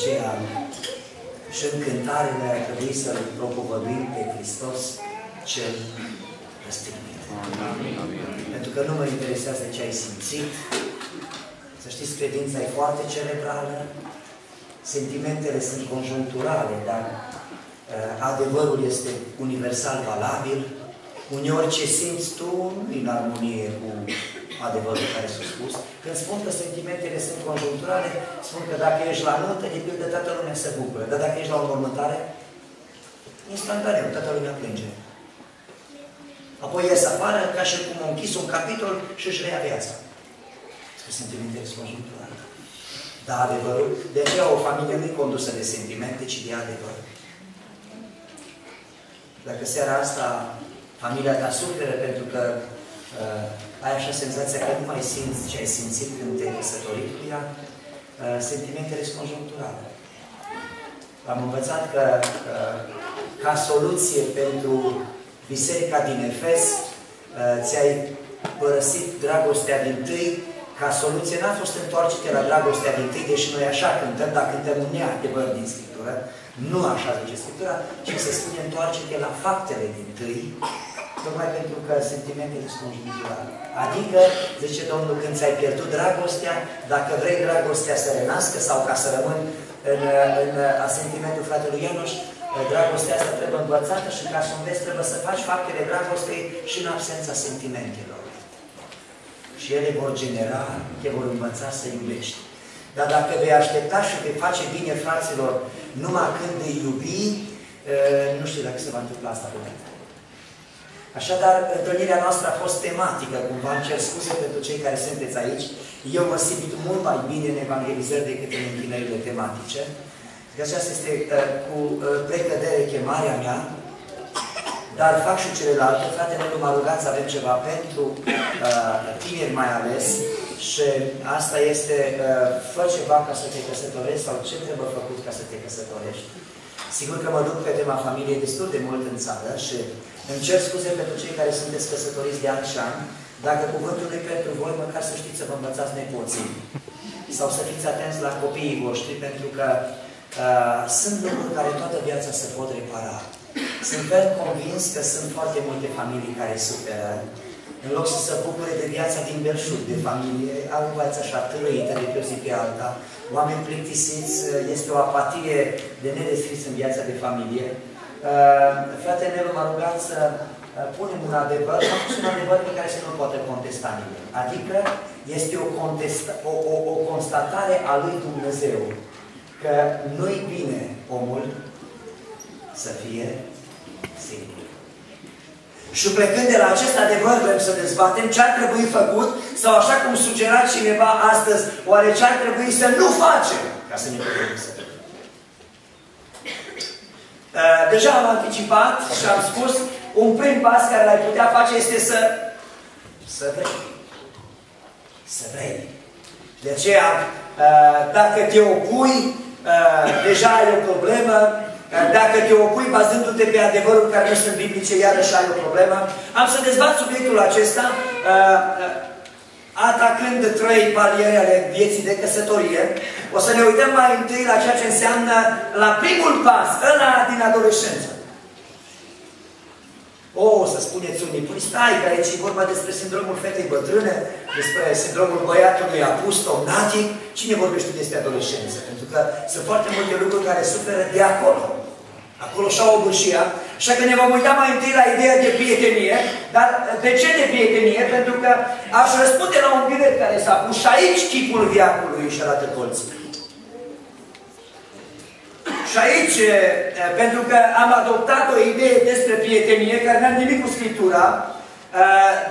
aceea și în cântarele ar trebui să-L propovăduim pe Hristos cel răstignit. Pentru că nu mă interesează ce ai simțit. Să știți, credința e foarte cerebrală, sentimentele sunt conjuncturale, dar uh, adevărul este universal valabil. Uneori ce simți tu nu în armonie cu adevărul care s-a spus. Când spun că sentimentele sunt conjuncturale, spun că dacă ești la notă, de pildă, toată lumea se bucură. Dar dacă ești la o mormântare, instantaneu, toată lumea plânge. Apoi ies afară, ca și cum a închis un capitol și își reia viața. Că sentimentele sunt conjuncturale. Dar adevărul, de aceea o familie nu e condusă de sentimente, ci de adevăr. Dacă seara asta familia ta suferă pentru că uh, ai așa senzația că nu mai simți ce ai simțit când te-ai căsătorit cu ea, uh, sentimentele sunt conjuncturale. Am învățat că uh, ca soluție pentru biserica din Efes, uh, ți-ai părăsit dragostea din tâi, ca soluție n-a fost întoarce-te la dragostea din tâi, deși noi așa cântăm, dar cântăm un neadevăr din Scriptură, nu așa zice Scriptura, ci se spune întoarce-te la faptele din tâi, tocmai pentru că sentimentele sunt conjuncturale. Adică, zice Domnul, când ți-ai pierdut dragostea, dacă vrei dragostea să renască sau ca să rămâni în, în asentimentul fratelui Ianuș, dragostea asta trebuie învățată și ca să înveți trebuie să faci faptele dragostei și în absența sentimentelor. Și ele vor genera, te vor învăța să iubești. Dar dacă vei aștepta și vei face bine fraților numai când îi iubi, nu știu dacă se va întâmpla asta cu tine. Așadar, întâlnirea noastră a fost tematică, cumva îmi cer scuze pentru cei care sunteți aici. Eu mă simt mult mai bine în evangelizări decât în închinările tematice. Că aceasta este uh, cu uh, precădere chemarea mea, dar fac și celelalte. Fratele meu m-a rugat să avem ceva pentru uh, tineri mai ales și asta este uh, fă ceva ca să te căsătorești sau ce trebuie făcut ca să te căsătorești. Sigur că mă duc pe tema familiei destul de mult în țară și îmi cer scuze pentru cei care sunteți căsătoriți de ani și ani, dacă cuvântul nu pentru voi, măcar să știți să vă învățați nepoții. Sau să fiți atenți la copiii voștri, pentru că uh, sunt lucruri care toată viața se pot repara. Sunt ferm convins că sunt foarte multe familii care suferă. În loc să se bucure de viața din belșug, de familie, au viața așa trăită de pe o zi pe alta. Oameni plictisiți, este o apatie de nedescris în viața de familie. Uh, fratele Nelu m-a rugat să uh, punem un adevăr, și am pus un adevăr pe care să nu poate contesta nimeni. Adică este o, contesta, o, o, o constatare a lui Dumnezeu că nu-i bine omul să fie singur. Și plecând de la acest adevăr vrem să dezbatem ce ar trebui făcut sau așa cum sugera cineva astăzi, oare ce ar trebui să nu facem ca să ne putem să Uh, deja am anticipat și am spus, un prim pas care l-ai putea face este să, să vrei. Să vrei. De aceea, uh, dacă te opui, uh, deja ai o problemă, dacă te opui bazându-te pe adevărul care nu sunt biblice, iarăși ai o problemă. Am să dezbat subiectul acesta atacând trei paliere ale vieții de căsătorie, o să ne uităm mai întâi la ceea ce înseamnă la primul pas, ăla din adolescență. O, să spuneți unii, păi stai, că aici e vorba despre sindromul fetei bătrâne, despre sindromul băiatului apostonatic. Cine vorbește despre adolescență? Pentru că sunt foarte multe lucruri care suferă de acolo. Acolo și-au obâșia. Așa că ne vom uita mai întâi la ideea de prietenie. Dar de ce de prietenie? Pentru că aș răspunde la un bilet care s-a pus și aici chipul viacului își arată colții. Și aici, pentru că am adoptat o idee despre prietenie, care n-am nimic cu Scriptura,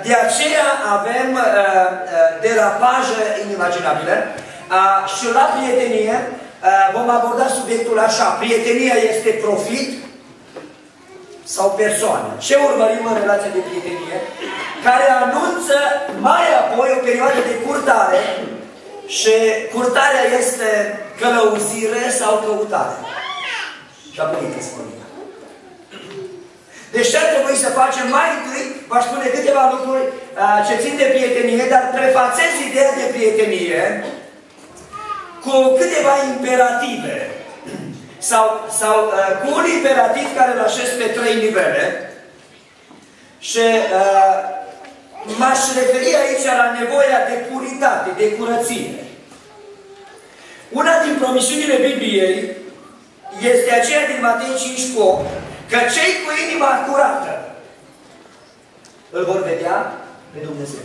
de aceea avem derapajă inimaginabilă și la prietenie vom aborda subiectul așa. Prietenia este profit sau persoană. Ce urmărim în relația de prietenie? Care anunță mai apoi o perioadă de curtare și curtarea este călăuzire sau căutare. Și apoi spune. Deci ce ar trebui să facem? Mai întâi, v-aș spune câteva lucruri uh, ce țin de prietenie, dar prefațez ideea de prietenie cu câteva imperative sau, sau uh, cu un imperativ care îl așez pe trei nivele și uh, m-aș referi aici la nevoia de puritate, de curățire. Una din promisiunile Bibliei este aceea din Matei 5 că cei cu inima curată îl vor vedea pe Dumnezeu.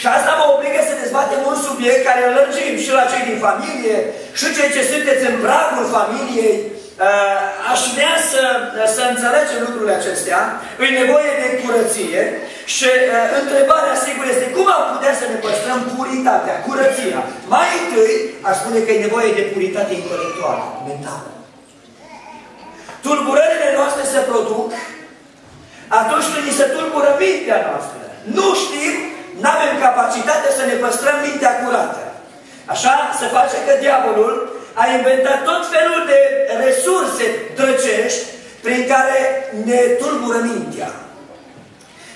Și asta mă obligă să dezbatem un subiect care îl lărgim și la cei din familie, și cei ce sunteți în pragul familiei. Uh, aș vrea să, să înțelegem lucrurile acestea. E nevoie de curăție și uh, întrebarea, sigur, este cum am putea să ne păstrăm puritatea, curăția. Mai întâi, aș spune că e nevoie de puritate intelectuală, mentală. Tulburările noastre se produc atunci când ni se tulbură mintea noastră. Nu știm nu avem capacitatea să ne păstrăm mintea curată. Așa se face că diavolul a inventat tot felul de resurse drăcești prin care ne tulbură mintea.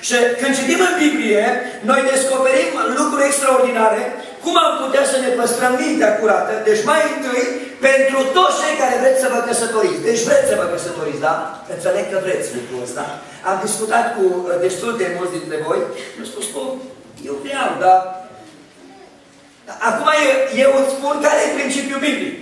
Și când citim în Biblie, noi descoperim lucruri extraordinare, cum am putea să ne păstrăm mintea curată. Deci mai întâi, pentru toți cei care vreți să vă căsătoriți. Deci vreți să vă căsătoriți, da? Înțeleg că vreți lucrul ăsta. Am discutat cu destul de mulți dintre voi. Mi-au spus, eu vreau, dar... Acum eu îți spun care e principiul biblic.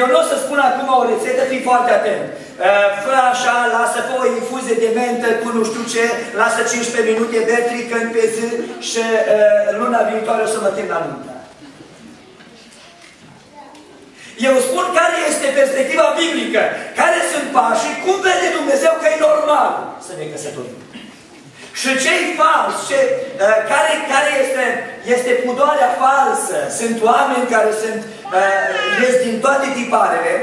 Eu nu o să spun acum o rețetă, fii foarte atent. Uh, fă așa, lasă, fă o infuzie de mentă cu nu știu ce, lasă 15 minute de tricând pe zi și uh, luna viitoare o să mă tem la nuntă. Eu spun care este perspectiva biblică, care sunt pașii, cum vede Dumnezeu că e normal să ne căsătorim. Și cei fals, ce, uh, care, care este, este pudoarea falsă, sunt oameni care sunt, uh, ies din toate tiparele.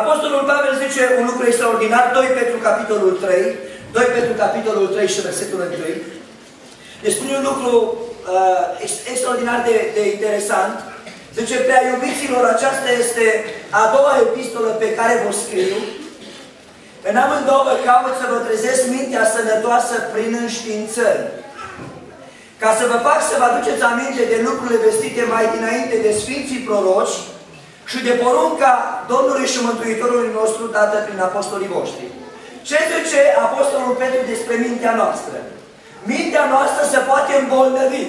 Apostolul Pavel zice un lucru extraordinar, 2 pentru capitolul 3, 2 pentru capitolul 3 și versetul 1. Deci spune un lucru uh, extraordinar de, de interesant. Zice, prea iubiților, aceasta este a doua epistolă pe care vă scriu, în amândouă caut să vă trezesc mintea sănătoasă prin înștiințări. Ca să vă fac să vă aduceți aminte de lucrurile vestite mai dinainte de Sfinții Proroci și de porunca Domnului și Mântuitorului nostru dată prin apostolii voștri. Ce zice Apostolul Petru despre mintea noastră? Mintea noastră se poate îmbolnăvi.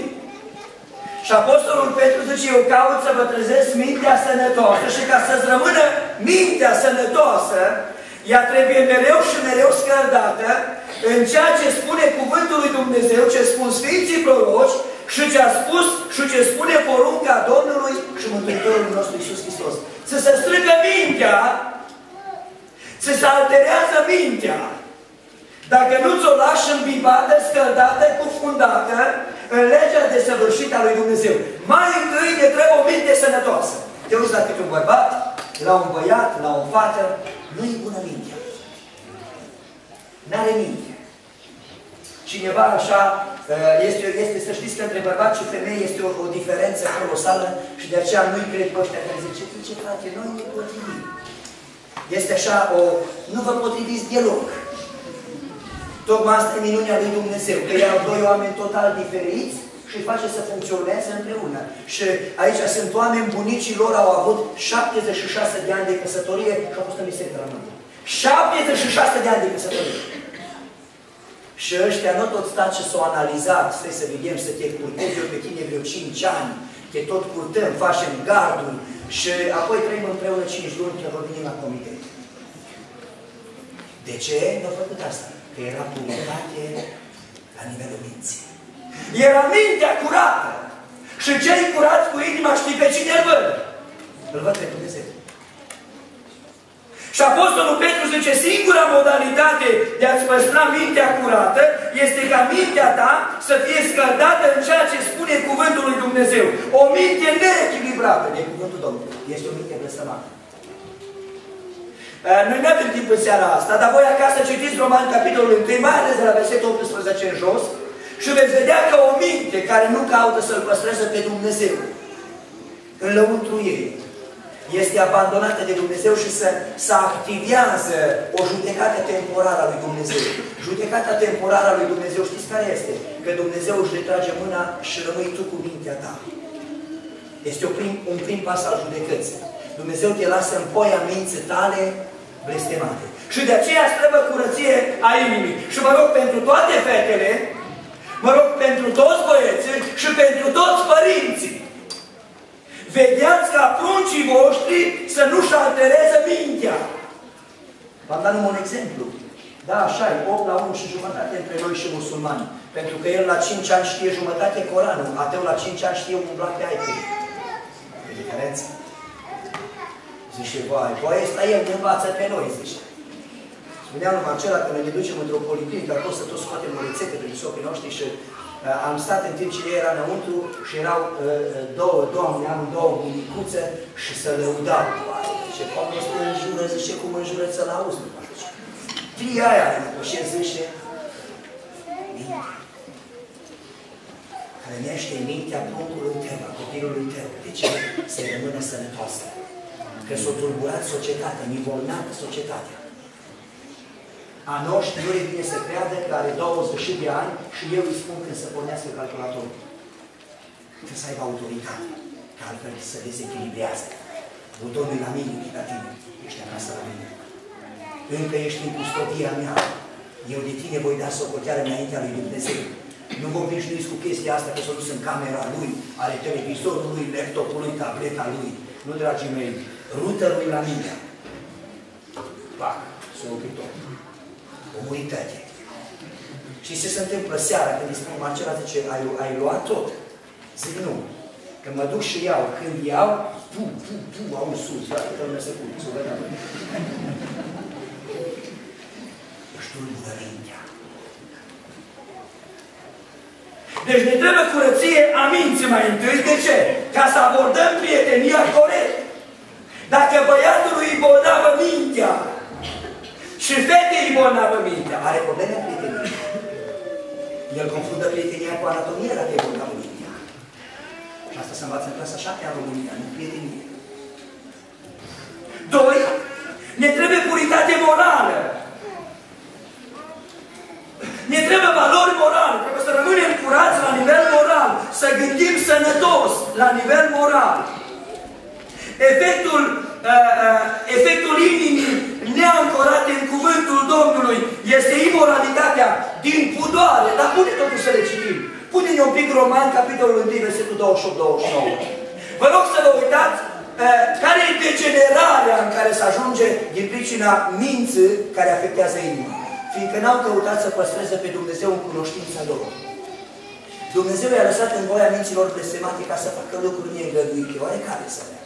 Și Apostolul Petru zice, eu caut să vă trezesc mintea sănătoasă și ca să-ți rămână mintea sănătoasă, ea trebuie mereu și mereu scăldată în ceea ce spune Cuvântul lui Dumnezeu, ce spun Sfinții Proroci și ce a spus și ce spune porunca Domnului și Mântuitorului nostru Iisus Hristos. Să se strângă mintea, să se alterează mintea. Dacă nu ți-o lași îmbibată, scăldată, cufundată în legea desăvârșită a lui Dumnezeu. Mai întâi ne trebuie o minte sănătoasă. Te uiți la câte un bărbat, la un băiat, la o fată, nu-i bună mintea. N-are minte. Cineva așa, uh, este, este, să știți că între bărbat și femeie este o, o diferență colosală și de aceea nu-i cred pe ăștia care zice, ce face, noi ne potrivim. Este așa o, nu vă potriviți deloc. Tocmai asta e minunea lui Dumnezeu, că erau doi oameni total diferiți și îi face să funcționeze împreună. Și aici sunt oameni, bunicii lor au avut 76 de ani de căsătorie și au fost în biserică la noi. 76 de ani de căsătorie. Și ăștia nu tot stat și s-au analizat, stai să vedem, să te curtezi eu pe tine vreo 5 ani, te tot curtăm, facem gardul și apoi trăim împreună 5 luni, te vorbim la comitet. De ce nu a făcut asta? Că era puritate la nivelul minții. Era mintea curată. Și cei curați cu inima știi pe cine îl văd? Îl văd pe Dumnezeu. Și Apostolul Petru zice, singura modalitate de a-ți păstra mintea curată este ca mintea ta să fie scăldată în ceea ce spune Cuvântul lui Dumnezeu. O minte neechilibrată de Cuvântul Domnului. Este o minte blestemată. Noi nu avem timp în seara asta, dar voi acasă citiți Roman capitolul 1, mai ales de la versetul 18 în jos, și veți vedea că o minte care nu caută să-L păstreze pe Dumnezeu în lăuntru ei este abandonată de Dumnezeu și să, să activează o judecată temporară a lui Dumnezeu. Judecata temporară a lui Dumnezeu, știți care este? Că Dumnezeu își retrage mâna și rămâi tu cu mintea ta. Este un prim, un prim pas al judecății. Dumnezeu te lasă în poia minții tale blestemate. Și de aceea îți trebuie curăție a inimii. Și mă rog pentru toate fetele, mă rog pentru toți băieții și pentru toți părinții. Vedeați ca pruncii voștri să nu-și altereze mintea. V-am dat numai un exemplu. Da, așa e, 8 la 1 și jumătate între noi și musulmani. Pentru că el la 5 ani știe jumătate Coranul, ateu la 5 ani știe un bloc de iPad. E diferență. Zice, vai, voi ăsta el ne învață pe noi, zice. Spuneam numai acela că ne ducem într-o policlinică, acolo să tot scoatem o rețetă pentru socrii noștri și uh, am stat în timp ce ei era înăuntru și erau uh, uh două doamne, am două bunicuțe și să lăudau. Ce poate este înjură, zice, cum înjură să-l auzi după aceea. Fie aia, ce zice, mintea. Hrănește mintea pruncului tău, a copilului tău. De ce? Să rămână sănătoasă. Că s-a tulburat societatea, nivolnată societatea. A noștri nu e bine să creadă că are 20 de ani și eu îi spun când să pornească calculatorul. Trebuie să aibă autoritate, că altfel să dezechilibrează. Butonul la mine, la tine. Ești acasă la mine. Încă ești în custodia mea. Eu de tine voi da socoteală înaintea lui Dumnezeu. Nu vă obișnuiți cu chestia asta că s-a dus în camera lui, are televizorul lui, laptopul lui, tableta lui. Nu, dragii mei, lui la mine. Pac, s-a oprit tot. Comunitate. Și ce se întâmplă seara când îi spun acela, zice, ai, ai luat tot? Zic, nu. Când mă duc și iau, când iau, pu, pu, pu, au sus, la câtă lume se pune, să vedem. Își tulbură mintea. Deci ne trebuie curăție a minții mai întâi. De ce? Ca să abordăm prietenia corect. Dacă băiatului îi bolnavă mintea și fetei îi bolnavă mintea, are probleme în prietenie. El confundă prietenia cu anatomia dacă e bolnavă mintea. Și asta se învață în clasa 7 a România, nu prietenie. Doi, ne trebuie puritate morală. Ne trebuie valori morale, trebuie să rămânem curați la nivel moral, să gândim sănătos la nivel moral. Efectul, uh, uh, efectul inimii neancorate în cuvântul Domnului este imoralitatea din pudoare. Dar pune totul să le citim. Pune-ne un pic Roman, capitolul 1, versetul 28-29. Vă rog să vă uitați uh, care e degenerarea în care se ajunge din pricina minții care afectează inima fiindcă n-au căutat să păstreze pe Dumnezeu în cunoștința lor. Dumnezeu i-a lăsat în voia minților blestemate ca să facă lucruri neîngăduite. Oare care să le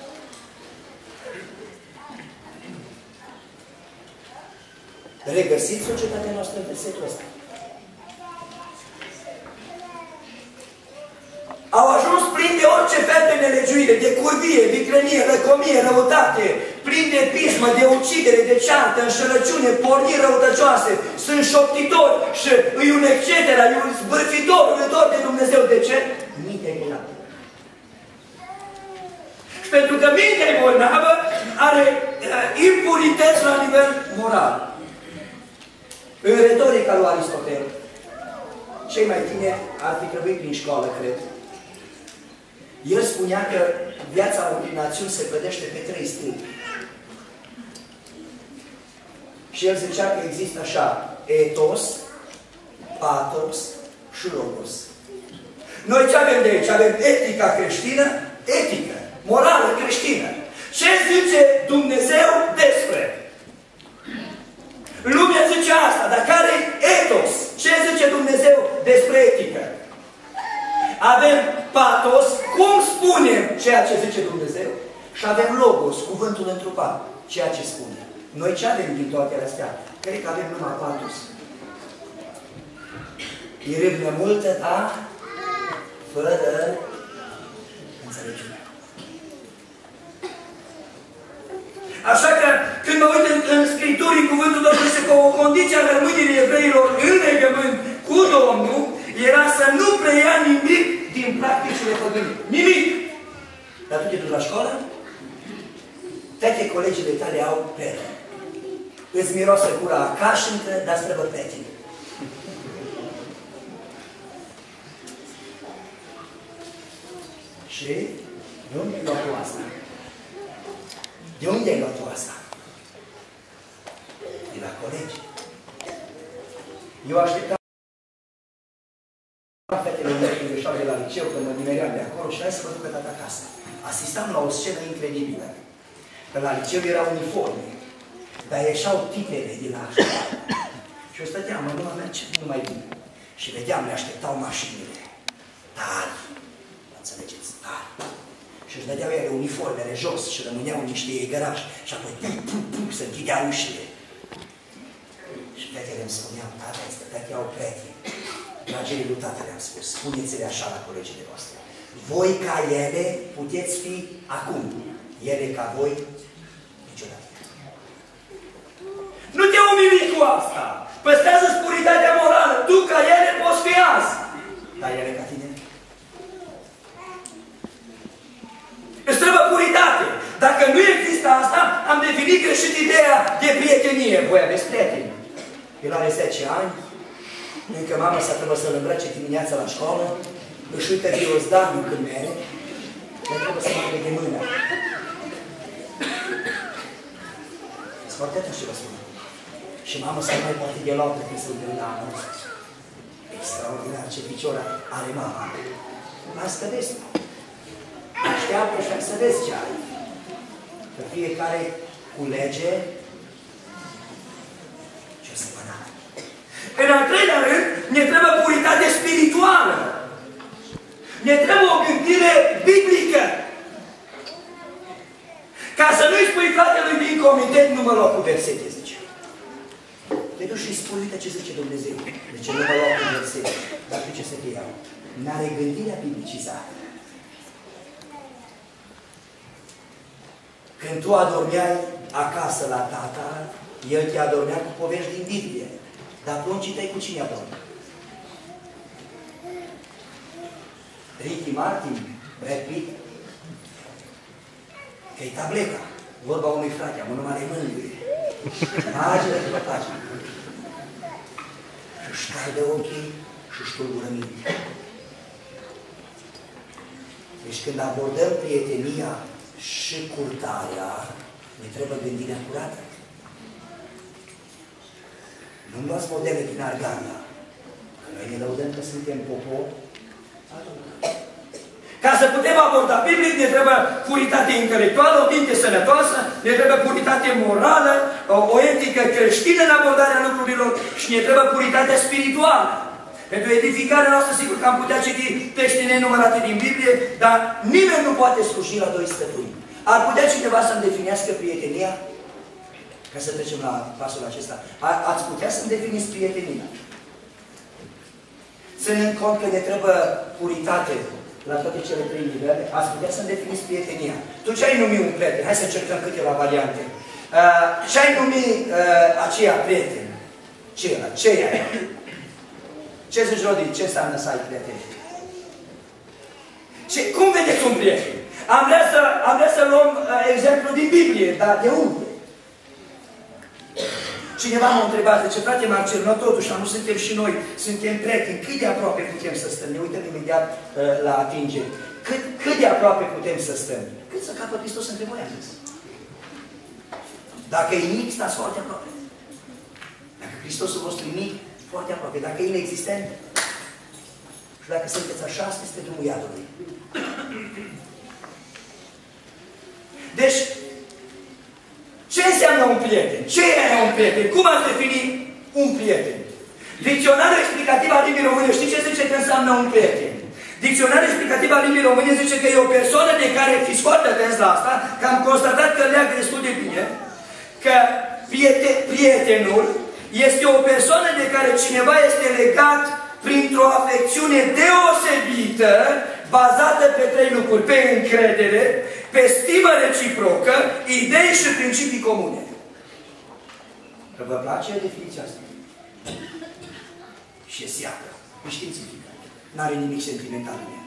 Regăsiți societatea noastră în versetul ăsta. Au ajuns plin de orice fel de nelegiuire, de curvie, vicrenie, răcomie, răutate, plin de pismă, de ucidere, de ceartă, înșelăciune, porniri răutăcioase, sunt șoptitori și îi un etc., îi un zbârfitor, urător de Dumnezeu. De ce? Mintea e bolnavă. Și pentru că mintea e bolnavă, are uh, impurități la nivel moral. În retorica lui Aristotel, cei mai tineri ar fi trebuit prin școală, cred, el spunea că viața unei națiuni se vedește pe trei stâlpi. Și el zicea că există așa, etos, patos și logos. Noi ce avem de aici? Avem etica creștină, etică, morală creștină. Ce zice Dumnezeu despre? Lumea zice asta, dar care e etos? Ce zice Dumnezeu despre etică? Avem patos, cum spunem ceea ce zice Dumnezeu, și avem logos, cuvântul întrupat, ceea ce spune. Noi ce avem din toate astea? Cred că avem numai patos. E râvnă multă, da? Fără înțelegere. Așa că când mă uit în, în Scripturi, în cuvântul Domnului, este că o condiție a rămânirii evreilor în legământ cu Domnul era să nu preia nimic din practicile păgâne. Nimic! Dar tu te duci la școală? Toate colegii tale au pere. Îți miroase cura cașnică, dar străbă petine. Și nu mi locul asta. De unde ai luat tu asta? De la colegi. Eu așteptam fetele mele când ieșeau de la liceu, când mă nimeream de acolo și hai să vă ducă tata acasă. Asistam la o scenă incredibilă. Că la liceu era uniforme, dar ieșeau tipele din la Și eu stăteam, mă, numai mea, ce nu mai bine. Și vedeam, le așteptau mașinile. Tari, înțelegeți, tari. Și își dădeau ele uniformele jos și rămâneau niște egărași. Și apoi, pum, pum, pum, se închidea ușile. Și fetele îmi spuneau, tata, este tăteau prieteni. Dragii lui tată le-am spus, spuneți-le așa la colegii voastre. Voi ca ele puteți fi acum. Ele ca voi niciodată. Nu te umili cu asta! Păstrează spuritatea morală. Tu ca ele poți fi azi. Dar ele ca tine? Îți trebuie puritate. Dacă nu există asta, am definit greșit ideea de prietenie. Voi aveți prieteni. El are 10 ani, încă mama s-a trebuie să-l îmbrace dimineața la școală, își uită ghiozdanul când mere, dar trebuie să mă de mână. Sunt foarte atent ce vă spun. Și mama s-a mai poate de luată când se uită la anul. Extraordinar ce picior are mama. Las că vezi. Așteaptă și să vezi ce are. Că fiecare culege ce se mănâncă. În al treilea rând, ne trebuie puritate spirituală. Ne trebuie o gândire biblică. Ca să nu-i spui fratelui din comitet, nu mă lua cu versete, zice. Te duci și spui, uite ce zice Dumnezeu. De ce nu mă lua cu versete? Dar de ce să te iau? N-are gândirea biblicizată. Când tu adormeai acasă la tata, el te adormea cu povești din Biblie. Dar tu citeai cu cine adormi? Ricky Martin, Brad Pitt, că e tableca. Vorba unui frate, am numai de mângâie. Pagina după pagină. Și își de ochii și își tulbură minte. Deci când abordăm prietenia și curtarea, ne trebuie gândirea curată. Nu luați modele din Arganda. Că noi ne lăudăm că suntem popor. Ca să putem aborda biblic, ne trebuie puritate intelectuală, o minte sănătoasă, ne trebuie puritate morală, o, o etică creștină în abordarea lucrurilor și ne trebuie puritatea spirituală. Pentru edificarea noastră, sigur că am putea citi texte nenumărate din Biblie, dar nimeni nu poate sluji la doi stăpâni. Ar putea cineva să-mi definească prietenia? Ca să trecem la pasul acesta. A, ați putea să-mi definiți prietenia? Ținând cont că ne trebuie puritate la toate cele trei nivele, ați putea să-mi definiți prietenia. Tu ce ai numit un prieten? Hai să încercăm câteva variante. Uh, ce ai numit uh, aceea prieten? Ce era? Ce e aia? Ce zici, Rodi? Ce înseamnă să ai prieteni? Ce, cum vedeți un prieten? Am vrea să, am vrea să luăm uh, exemplu din Biblie, dar de unde? Cineva m-a întrebat, de ce frate Marcel, noi totuși, nu suntem și noi, suntem prieteni, cât de aproape putem să stăm? Ne uităm imediat uh, la atingere. Cât, cât de aproape putem să stăm? Cât să capă Hristos între voi, am zis. Dacă e mic, stați foarte aproape. Dacă Hristosul vostru e mic, foarte aproape. Dacă e inexistent, și dacă sunteți așa, este drumul iadului. Deci, ce înseamnă un prieten? Ce e un prieten? Cum ați defini un prieten? Dicționarul explicativ al limbii române, știți ce zice că înseamnă un prieten? Dicționarul explicativ al limbii române zice că e o persoană de care, fiți foarte atenți la asta, că am constatat că leagă destul de bine, că prieten, prietenul este o persoană de care cineva este legat printr-o afecțiune deosebită, bazată pe trei lucruri, pe încredere, pe stimă reciprocă, idei și principii comune. Că vă place definiția asta? Și e siacă, e științifică. N-are nimic sentimental în ea.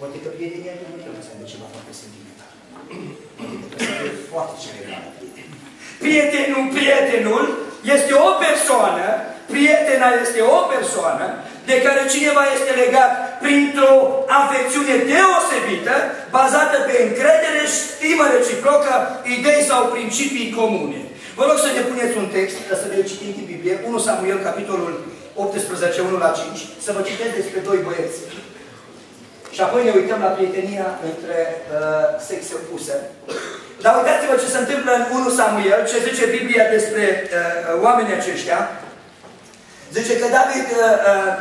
Poate că prietenia nu trebuie să aibă ceva foarte sentimental. Poate că trebuie să aibă foarte cerebral. Prietenul, prietenul este o persoană, prietena este o persoană de care cineva este legat printr-o afecțiune deosebită, bazată pe încredere, stimă reciprocă, idei sau principii comune. Vă rog să ne puneți un text, ca să ne citim din Biblie, 1 Samuel, capitolul 18, 1 la 5, să vă citesc despre doi băieți. Și apoi ne uităm la prietenia între uh, sexe opuse. Dar uitați-vă ce se întâmplă în 1 Samuel, ce zice Biblia despre uh, uh, oamenii aceștia. Zice că David uh, uh,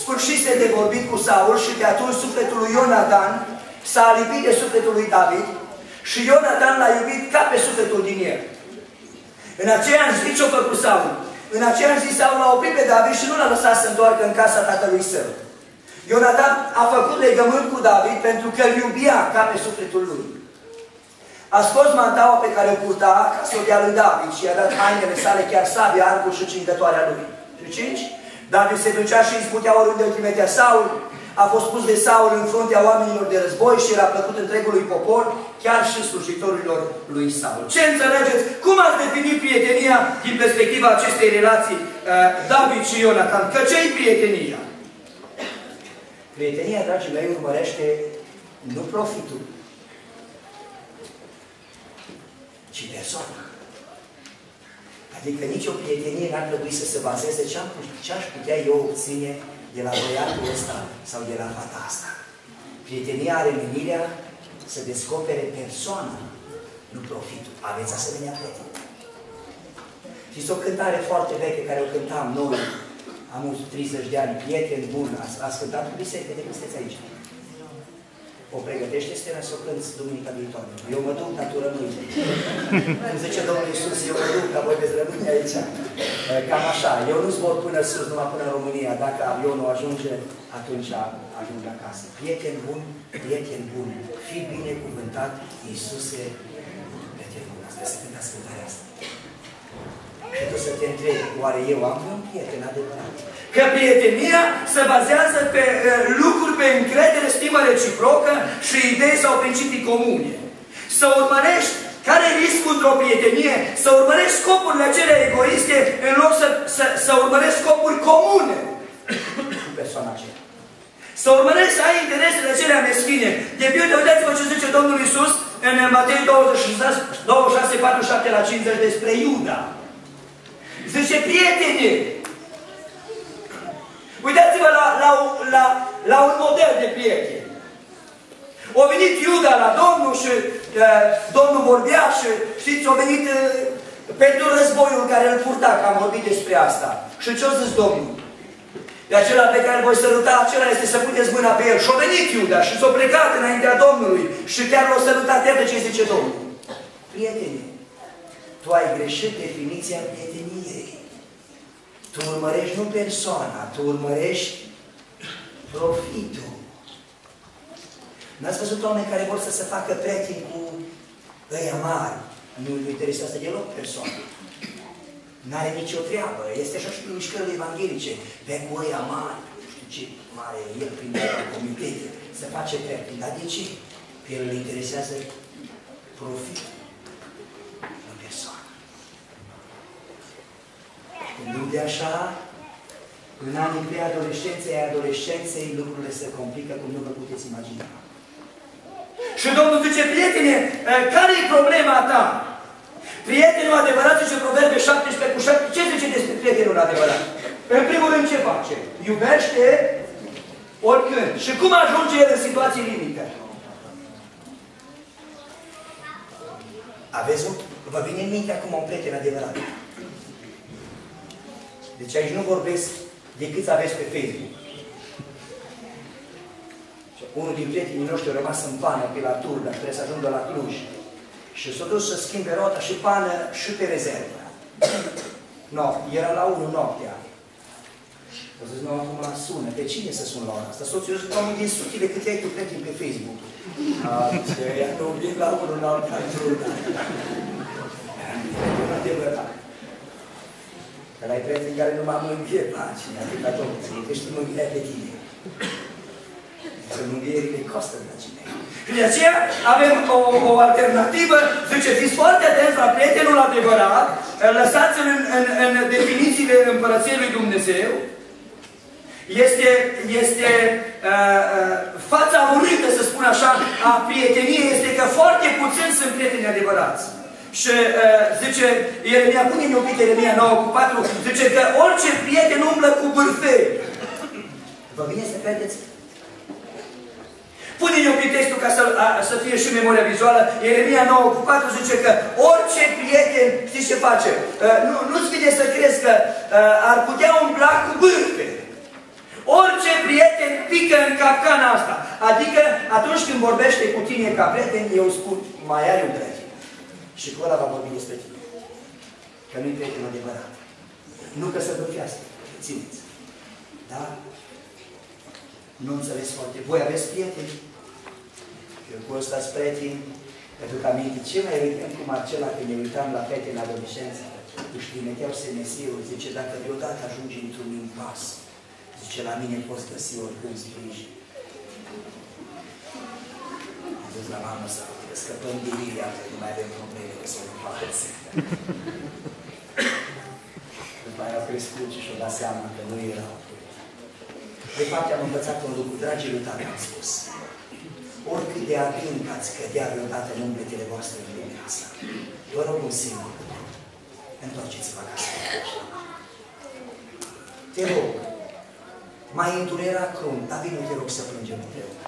sfârșise de vorbit cu Saul și de atunci sufletul lui Ionatan s-a lipit de sufletul lui David și Ionatan l-a iubit ca pe sufletul din el. În aceea zi ce-a făcut Saul? În aceea zi Saul l-a oprit pe David și nu l-a lăsat să întoarcă în casa tatălui său. Ionatan a făcut legământ cu David pentru că îl iubia ca pe sufletul lui. A scos mantaua pe care o purta ca să o dea lui David și i-a dat hainele sale, chiar sabia, arcul și cingătoarea lui. Și cinci? David se ducea și îi oriunde îl trimitea Saul, a fost pus de Saul în fruntea oamenilor de război și era plăcut întregului popor, chiar și slujitorilor lui Saul. Ce înțelegeți? Cum ați definit prietenia din perspectiva acestei relații uh, David și Ionatan? Că ce-i prietenia? Prietenia, dragii mei, urmărește nu profitul, ci persoana. Adică nicio prietenie n-ar trebui să se bazeze ce aș putea eu obține de la băiatul ăsta sau de la fata asta. Prietenia are menirea să descopere persoana, nu profitul. Aveți asemenea prieteni. Și o cântare foarte veche care o cântam noi, am 30 de ani, prieten bun, ați, ați cântat cu biserică de când sunteți aici o pregătește să să o cânți duminica viitoare. Eu mă duc, dar tu rămâi. Cum zice Domnul Iisus, eu mă duc, dar voi veți rămâne aici. Cam așa. Eu nu zbor până sus, numai până în România. Dacă avionul ajunge, atunci ajung acasă. Prieten bun, prieten bun. Fii binecuvântat, Iisuse, prieten bun. Asta să cântați cântarea asta. Și tu să te întrebi, oare eu am un prieten adevărat? Că prietenia se bazează pe uh, lucruri, pe încredere, stimă reciprocă și idei sau principii comune. Să urmărești care e riscul într-o prietenie? Să urmărești scopurile acelea egoiste în loc să, să, să urmărești scopuri comune cu persoana aceea. Să urmărești să ai interesele acelea meschine. De pildă, uitați-vă ce zice Domnul Isus în Matei 26, 26, 47 la 50 despre Iuda. Zice, prietene, Uitați-vă la, la, la, la un model de prieten. A venit Iuda la Domnul și uh, Domnul vorbea și știți, a venit uh, pentru războiul care îl purta, că am vorbit despre asta. Și ce-a zis Domnul? De acela pe care îl voi săruta, acela este să puneți mâna pe el. Și a venit Iuda și s-a plecat înaintea Domnului și chiar l-a sărutat, iată ce zice Domnul. Prietene, tu ai greșit definiția prieteniei. Tu urmărești nu persoana, tu urmărești profitul. N-ați văzut oameni care vor să se facă prieteni cu ăia mari. Nu îi interesează deloc persoana. N-are nicio treabă. Este așa și prin mișcările evanghelice. Pe cu ăia mari, nu știu ce mare e el prin comitete, se face prieten. Dar de ce? Pe el îl interesează profitul. Când de așa, în anii preadolescenței, adolescenței, lucrurile se complică cum nu vă puteți imagina. Și Domnul zice, prietene, eh, care e problema ta? Prietenul adevărat, zice Proverbe 17 cu 7, ce zice despre prietenul adevărat? În primul rând ce face? Iubește oricând. Și cum ajunge el în situații limite? Aveți un... Vă vine în minte acum un prieten adevărat. Deci aici nu vorbesc de câți aveți pe Facebook. Și unul din prietenii noștri a rămas în pană pe la tur, dar trebuie să ajungă la Cluj. Și s-a dus să schimbe rota și pană și pe rezervă. No, era la 1 noaptea. A zis, nu, acum sună. Pe cine să sun la ora asta? Soțul zice, omul din sutile cât ai tu prieteni pe Facebook. A, ce, nu vin la 1 noaptea, adevărat. Că ai prieteni care nu m-am mânghiet la cine, atâta Domnul, să găsești mânghirea pe tine. Să mânghierile costă la cine. Și de aceea avem o, o alternativă, zice, fiți foarte atenți la prietenul adevărat, lăsați-l în, în, în definițiile Împărăției lui Dumnezeu, este, este uh, fața urâtă, să spun așa, a prieteniei este că foarte puțin sunt prieteni adevărați. Și uh, zice, Ieremia, pune-mi un pic Ieremia 9 cu 4, zice că orice prieten umblă cu bârfei. Vă vine să credeți? Pune-ne un pic textul ca să, a, să fie și memoria vizuală. Ieremia 9 cu 4 zice că orice prieten, știți ce face? Uh, nu, nu-ți vine să crezi că uh, ar putea umbla cu bârfe. Orice prieten pică în capcana asta. Adică atunci când vorbește cu tine ca prieten, eu spun, mai ai un prieten. Și cu ăla va vorbi despre tine. Că nu-i prieten adevărat. Nu că să bârfească. Țineți. Da? Nu înțeles foarte. Voi aveți prieteni? Eu cu ăsta prieteni, pentru că aminte ce mai uităm cu Marcela când ne uitam la fete în adolescență. Își trimiteau SMS-ul, zice, dacă deodată ajungi într-un impas, zice, la mine poți găsi oricând sprijin. Am zis la mamă să scăpăm de Ilia, că nu mai avem probleme că sunt împați. După aia au crescut și și-au dat seama că nu erau. De fapt, am învățat un lucru, dragii lui tată, am spus. Oricât de adânc ați cădea vreodată în umbletele voastre în lumea asta, vă rog un singur lucru. Întoarceți-vă acasă. Te rog, mai întunera crunt, dar vină te rog să plângem împreună.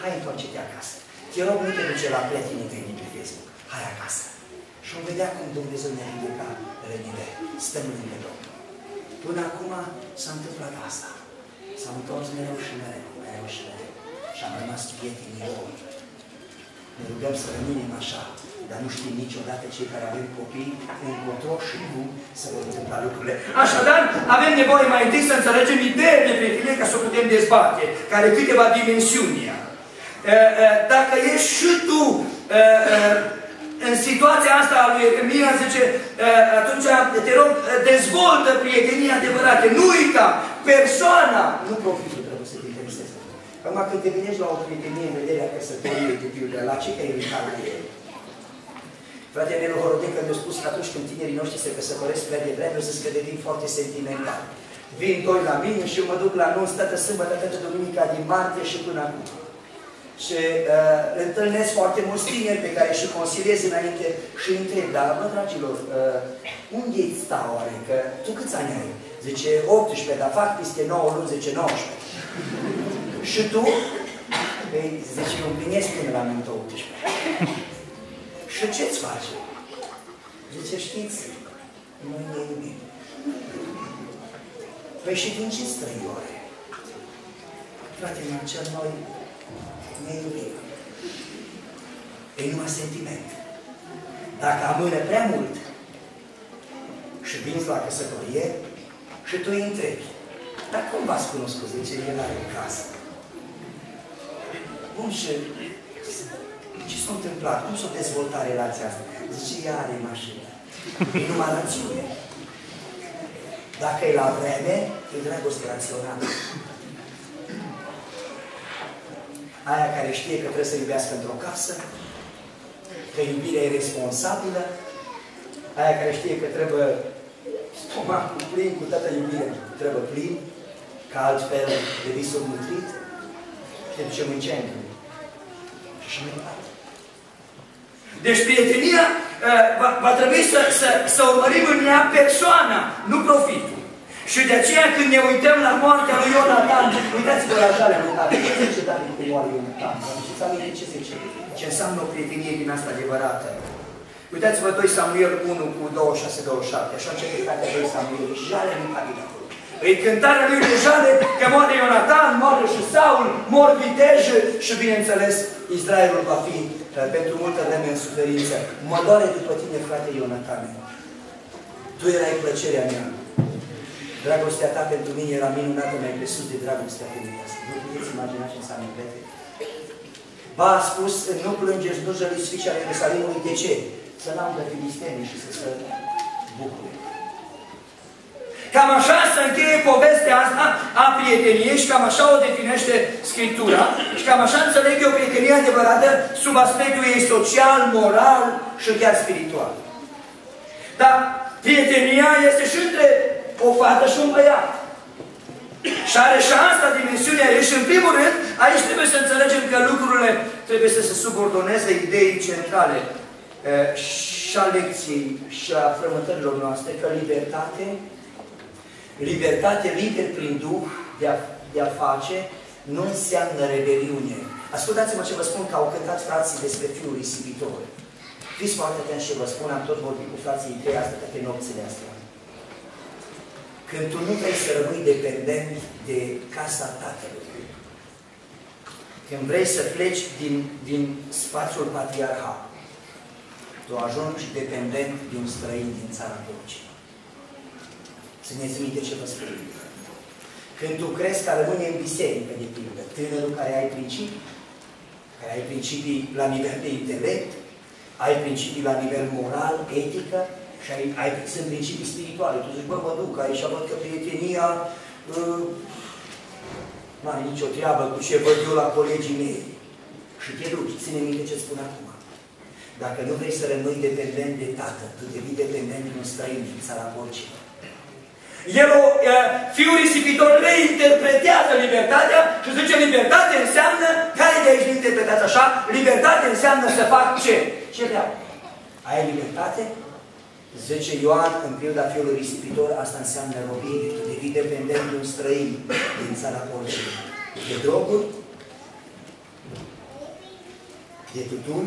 Hai, întoarce-te acasă. Te rog, nu te duce la prietenii tăi pe Facebook. Hai acasă. Și vom vedea cum Dumnezeu ne ridica rănile. Stăm lângă Domnul. Până acum s-a întâmplat asta. S-a întors mereu și mereu, mereu și mereu. Și am rămas prieteni rău. Ne rugăm să rămânem așa, dar nu știm niciodată cei care avem copii încotro și cum să vă întâmpla lucrurile. Așadar, avem nevoie mai întâi să înțelegem ideea de prietenie ca să o putem dezbate, care câteva dimensiuni. Dacă ești și tu în situația asta a lui Ieremia, zice, atunci te rog, dezvoltă prietenia adevărată. Nu uita, persoana, nu profitul trebuie să te intereseze. Acum când te gândești la o prietenie în vederea căsătoriei, de pildă, la ce te-ai invitat la el? Fratele Nelu Horodin, când mi-a spus că atunci când tinerii noștri se căsătoresc prea devreme, o să se devin foarte sentimental. Vin doi la mine și eu mă duc la anunț tată sâmbătă, tată duminica din martie și până acum. Și uh, întâlnesc foarte mulți tineri pe care și consiliez înainte și îi întreb, dar bă, dragilor, uh, unde îți stau oare? Că tu câți ani ai? Zice 18, dar fac peste 9 luni, zice 19. și tu? Păi, zice, eu împlinesc până la minută 18. și ce-ți faci? Zice, știți, noi ne iubim. Păi și din ce străi oare? Frate Marcel, noi ne iubim. E numai sentiment. Dacă amână prea mult și vinzi la căsătorie și tu îi întrebi, dar cum v-ați cunoscut? Zice, el are o casă. Cum și ce s-a întâmplat? Cum s-a dezvoltat relația asta? Zice, ea are mașină. E numai rațiune. Dacă e la vreme, e dragoste rațională. Aia care știe că trebuie să iubească într-o casă, că iubirea e responsabilă, aia care știe că trebuie stomacul plin cu toată iubirea, trebuie plin, că altfel devii subnutrit, și te ducem în centru. Și așa mai departe. Deci prietenia uh, va, va trebui să, să, să urmărim în ea persoana, nu profitul. Și de aceea când ne uităm la moartea lui Ionatan, uitați-vă la jale lui David, ce zice David cu moare Ionatan? Și aminte ce zice? Ce înseamnă o prietenie din asta adevărată. Uitați-vă 2 Samuel 1 cu 26-27, așa începe cartea 2 Samuel, și jale lui David acolo. Îi cântarea lui de jale că moare Ionatan, moare și Saul, mor vitej și bineînțeles Israelul va fi uh, pentru multă vreme în suferință. Mă doare după tine, frate Ionatan. Tu erai plăcerea mea. Dragostea ta pentru mine era minunată mai presus de dragostea femească. Nu puteți imagina ce înseamnă plete? Ba a spus, nu plângeți, nu jăliți fiice ale Ierusalimului. De ce? Să n-am filistenii și să se bucure. Cam așa se încheie povestea asta a prieteniei și cam așa o definește Scriptura și cam așa înțeleg eu prietenia adevărată sub aspectul ei social, moral și chiar spiritual. Dar prietenia este și între o fată și un băiat. Și are și asta dimensiunea ei și în primul rând, aici trebuie să înțelegem că lucrurile trebuie să se subordoneze ideii centrale și a lecției și a frământărilor noastre, că libertate, libertate liber prin Duh de a, de a face, nu înseamnă rebeliune. Ascultați-mă ce vă spun, că au cântat frații despre Fiul Risipitor. Fiți foarte atenți ce vă spun, am tot vorbit cu frații trei astea pe nopțile astea. Când tu nu vrei să rămâi dependent de casa tatălui, când vrei să pleci din, din spațiul patriarhal, tu ajungi dependent de un străin din țara porcii. Să ne minte ce vă spun. Când tu crezi că rămâne în biserică, de pildă, tânărul care ai principii, care ai principii la nivel de intelect, ai principii la nivel moral, etică, și ai, ai, sunt principii spirituale. Tu zici, bă, mă duc aici, văd că prietenia uh, nu are nicio treabă cu ce văd eu la colegii mei. Și te duci, ține minte ce spun acum. Dacă nu vrei să rămâi dependent de tată, tu devii dependent de un străin din țara porcilor. El, o, fiul risipitor, reinterpretează libertatea și zice libertate înseamnă, care de aici interpretați așa? Libertate înseamnă să fac ce? Ce vreau? Ai libertate? Zice Ioan, în pilda fiului risipitor, asta înseamnă robire. Tu devii dependent de un străin din țara porcilor. De droguri, de tutun,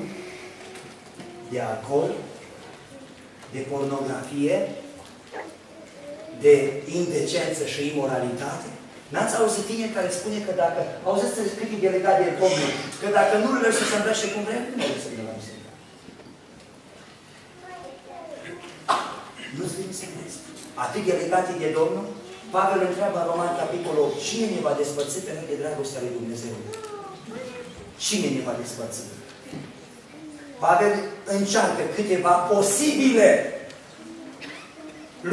de alcool, de pornografie, de indecență și imoralitate? N-ați auzit tine care spune că dacă, auziți să scrie delegat de Domnul, că dacă nu îl să se îmbrace cum vrea, nu să vină la biserică. Nu-ți vine să crezi. Atât delegate de Domnul, Pavel întreabă în Roman capitolul 8, cine ne va despărți pe noi de dragostea lui Dumnezeu? Cine ne va despărți? Pavel încearcă câteva posibile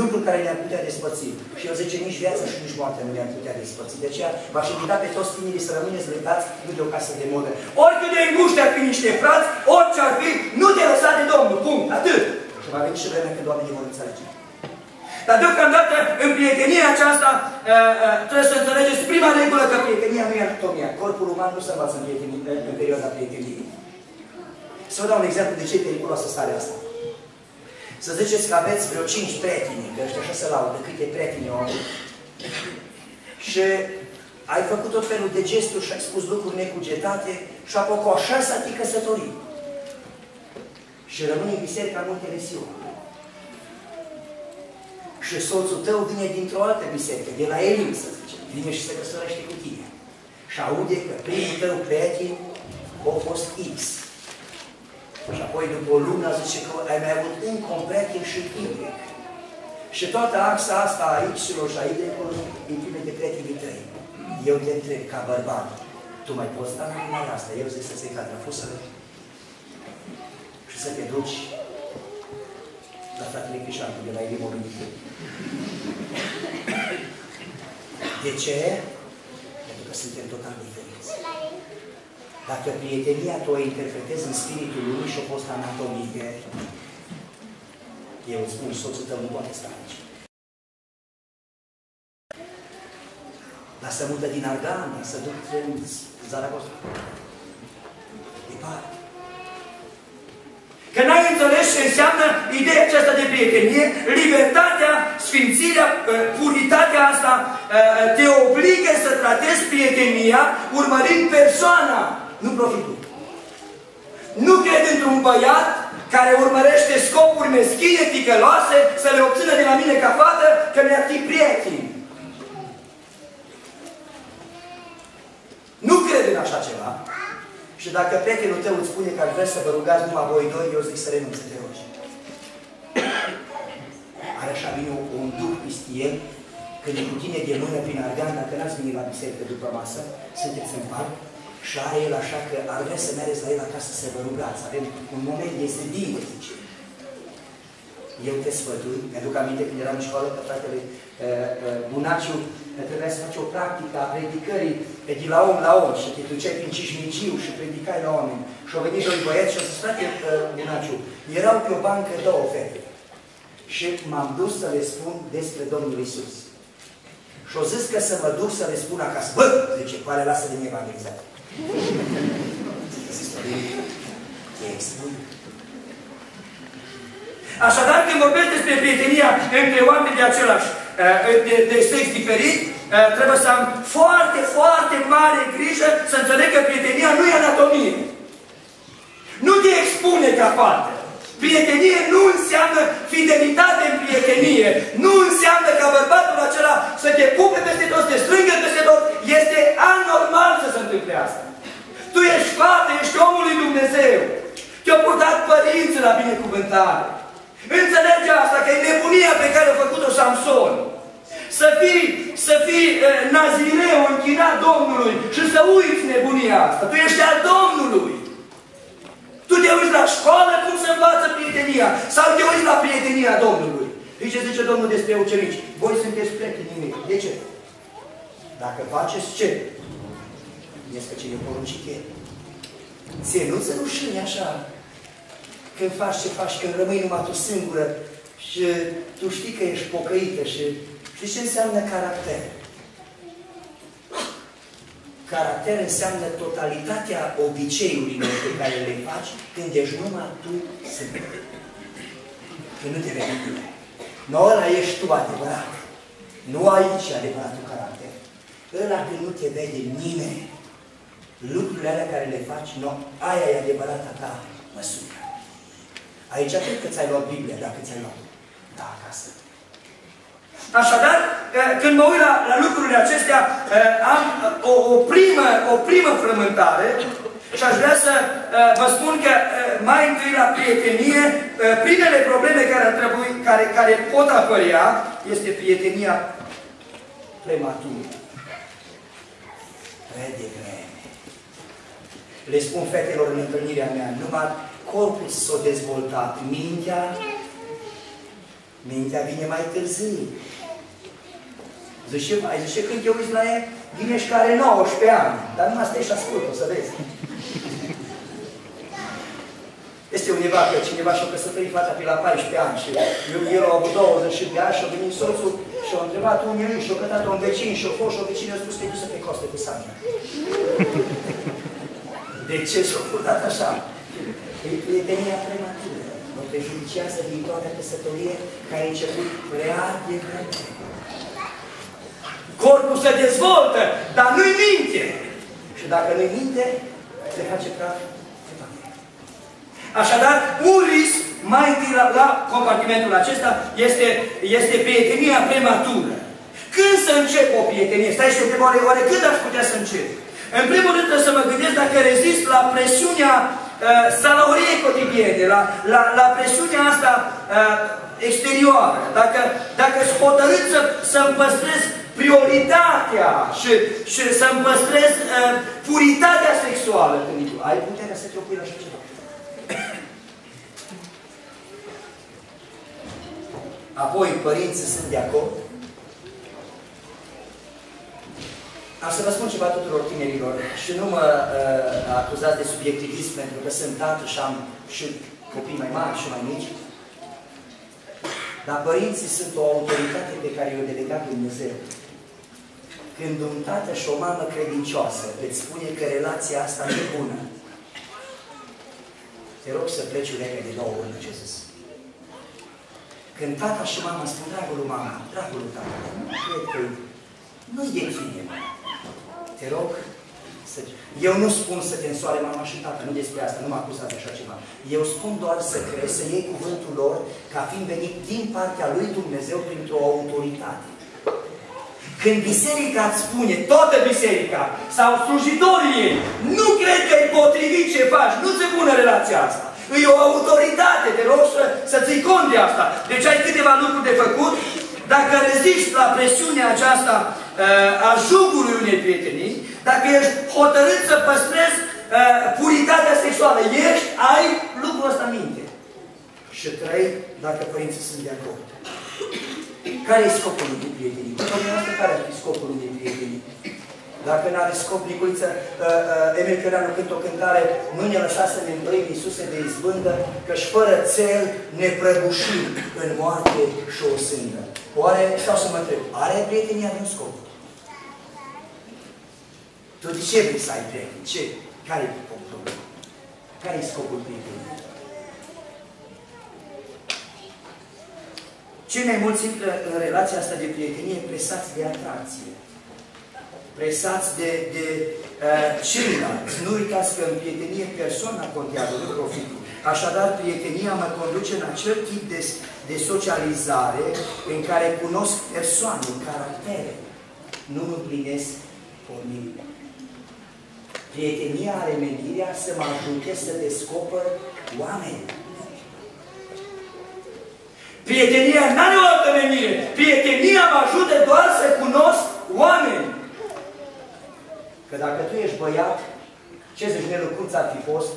lucruri care ne-ar putea despărți. Și el zice, nici viața și nici moartea nu ne-ar putea despărți. De aceea v-aș invita pe toți tinerii să rămâneți legați nu de o casă de modă. Oricât de înguște ar fi niște frați, orice ar fi, nu te lăsa de Domnul. Punct. Atât. Și va veni și vremea când oamenii vor înțelege. Dar deocamdată, în prietenia aceasta, uh, uh, trebuie să înțelegeți prima regulă că prietenia nu e anatomia. Corpul uman nu se învață în, în perioada prieteniei. Să vă dau un exemplu de ce e periculoasă starea asta. Să ziceți că aveți vreo cinci prieteni, că ăștia așa se laudă, câte prieteni au avut. Și ai făcut tot felul de gesturi și ai spus lucruri necugetate și apoi așa s-a căsătorit. Și rămâne în biserica în multe lesiuni. Și soțul tău vine dintr-o altă biserică, de la Elim, să zicem. Vine și se căsătorește cu tine. Și aude că primul tău prieten a fost X. Și apoi după o lună zice că ai mai avut un complet și Y. Și toată axa asta a X-urilor și a Y-urilor e plină de prietenii tăi. Eu te întreb ca bărbat, tu mai poți sta în lumea asta? Eu zic să se cadă fusă și să te duci la fratele Crișancu de la Elim De ce? Pentru că suntem total diferiți. Dacă prietenia tu o interpretezi în spiritul lui și o fost anatomie, eu îți spun, soțul tău nu poate sta aici. Dar să mută din Argana, să duc în Zaragoza. Departe. Că n-ai înțeles ce înseamnă ideea aceasta de prietenie, libertatea, sfințirea, uh, puritatea asta uh, te obligă să tratezi prietenia urmărind persoana nu profitul. Nu cred într-un băiat care urmărește scopuri meschine, ticăloase, să le obțină de la mine ca fată, că mi-ar fi prieten. Nu cred în așa ceva. Și dacă prietenul tău îți spune că ar vrea să vă rugați numai voi doi, eu zic să renunț să te rogi. Are așa bine un duh cristian, când e cu tine de mână prin argan, dacă n-ați venit la biserică după masă, sunteți în parc, și are el așa că ar vrea să mergeți la el acasă să vă rugați. Avem un moment, este bine, zice. Eu te sfătui, mi-aduc aminte când eram în școală, că fratele uh, uh, Bunaciu trebuia să face o practică a predicării de la om la om și te duceai prin Cismiciu și predicai la oameni. Și au venit doi băieți și au zis, frate uh, Bunaciu, erau pe o bancă două fete. Și m-am dus să le spun despre Domnul Isus. Și o zis că să mă duc să le spun acasă. Bă, zice, cu alea lasă de evangelizat. Așadar, când vorbesc despre prietenia între oameni de același, uh, de, de sex diferit, uh, trebuie să am foarte, foarte mare grijă să înțeleg că prietenia nu e anatomie. Nu te expune ca parte. Prietenie nu înseamnă fidelitate în prietenie. Nu înseamnă ca bărbatul acela să te pupe peste tot, să te strângă peste tot. Este anormal să se întâmple asta. Tu ești fată, ești omul lui Dumnezeu. Te-au purtat părinții la binecuvântare. Înțelege asta, că e nebunia pe care a făcut-o Samson. Să fii, să fii uh, nazireu, închinat Domnului și să uiți nebunia asta. Tu ești al Domnului. Tu te uiți la școală cum se învață prietenia sau te uiți la prietenia Domnului. Și ce zice Domnul despre ucenici? Voi sunteți prietenii mei. De ce? Dacă faceți ce? Este ce e poruncit el. Ție nu-ți rușine așa când faci ce faci, când rămâi numai tu singură și tu știi că ești pocăită și știi ce înseamnă caracter? Caracter înseamnă totalitatea obiceiurilor pe care le faci când ești numai tu singur. Când nu te vede nimeni. Nu ăla ești tu adevărat. Nu aici e adevăratul caracter. Ăla când nu te vede nimeni, lucrurile alea care le faci, nu, aia e adevărata ta măsură. Aici cred că ți-ai luat Biblia, dacă ți-ai luat. Da, acasă. Așadar, când mă uit la, la lucrurile acestea, am o, o, primă, o primă frământare și aș vrea să vă spun că mai întâi la prietenie, primele probleme care, ar trebui, care, care pot apărea este prietenia prematură. Prea devreme. Le spun fetelor în întâlnirea mea, numai corpul s-a dezvoltat, mintea, mintea vine mai târziu. Zice, ai zice, când te uiți la ea, vine și care 19 ani, dar numai stai și ascult, o să vezi. Este undeva că cineva și-a căsătorit fata pe la 14 ani și eu, el a avut 20 de ani și a venit soțul și a întrebat unde e și a cătat un vecin și a fost și o vecin a spus că e dusă pe coste cu Sandra. De ce și-a dat așa? E prietenia prematură. O prejudicează viitoarea căsătorie care a început prea devreme. Corpul se dezvoltă, dar nu-i minte. Și dacă nu-i minte, se face praf Așadar, un risc mai întâi la, la compartimentul acesta este, este prietenia prematură. Când să încep o prietenie? Stai și te oare, oare când aș putea să încep? În primul rând trebuie să mă gândesc dacă rezist la presiunea uh, salariei cotidiene, la, la, la presiunea asta uh, exterioară. Dacă, dacă sunt hotărât să, să-mi păstrez prioritatea și, și să-mi păstrez uh, puritatea sexuală, când ai puterea să te opui la așa ceva. Apoi, părinții sunt de acord. Am să vă spun ceva tuturor tinerilor și nu mă uh, acuzați de subiectivism pentru că sunt tată și am și copii mai mari și mai mici. Dar părinții sunt o autoritate pe care i-o delegat Dumnezeu. Când un tată și o mamă credincioasă îți spune că relația asta nu e bună, te rog să pleci urechea de două ori ce zis. Când tata și mama spun, dragul lui mama, dragul lui tata, nu cred că nu-i de tine. Te rog să... Eu nu spun să te însoare mama și tata, nu despre asta, nu mă acuzat de așa ceva. Eu spun doar să crezi, să iei cuvântul lor ca fiind venit din partea lui Dumnezeu printr-o autoritate. Când biserica îți spune, toată biserica, sau slujitorii ei, nu cred că e potrivit ce faci, nu se bună relația asta. E o autoritate, te rog să, să ții cont de asta. Deci ai câteva lucruri de făcut. Dacă reziști la presiunea aceasta uh, a jugului unei prietenii, dacă ești hotărât să păstrezi uh, puritatea sexuală, ești, ai lucrul ăsta în minte. Și trei, dacă părinții sunt de acord. Care e scopul unei prietenii? Domnul care ar fi scopul unei prietenii? Dacă nu are scop, Niculiță, uh, uh, Emil Chioranu cânt o cântare, nu ne lăsa să ne îmbrăim Iisuse de izbândă, căci fără cel ne prăbușim în moarte și o sândă. Oare, stau să mă întreb, are prietenia un scop? Tu de ce vrei să ai prieteni? Ce? Care e problema? Care e scopul prieteniei? Cei mai mulți intră în relația asta de prietenie presați de atracție. Presați de, de uh, ceilalți. Nu uitați că în prietenie persoana contează, nu profitul. Așadar, prietenia mă conduce în acel tip de, de socializare în care cunosc persoane, caractere. Nu împlinesc pornirile. Prietenia are menirea să mă ajute să descoper oameni. Prietenia nu are o altă menire. Prietenia mă ajută doar să cunosc oameni. Că dacă tu ești băiat, ce zici, Nelu, cum ți-ar fi fost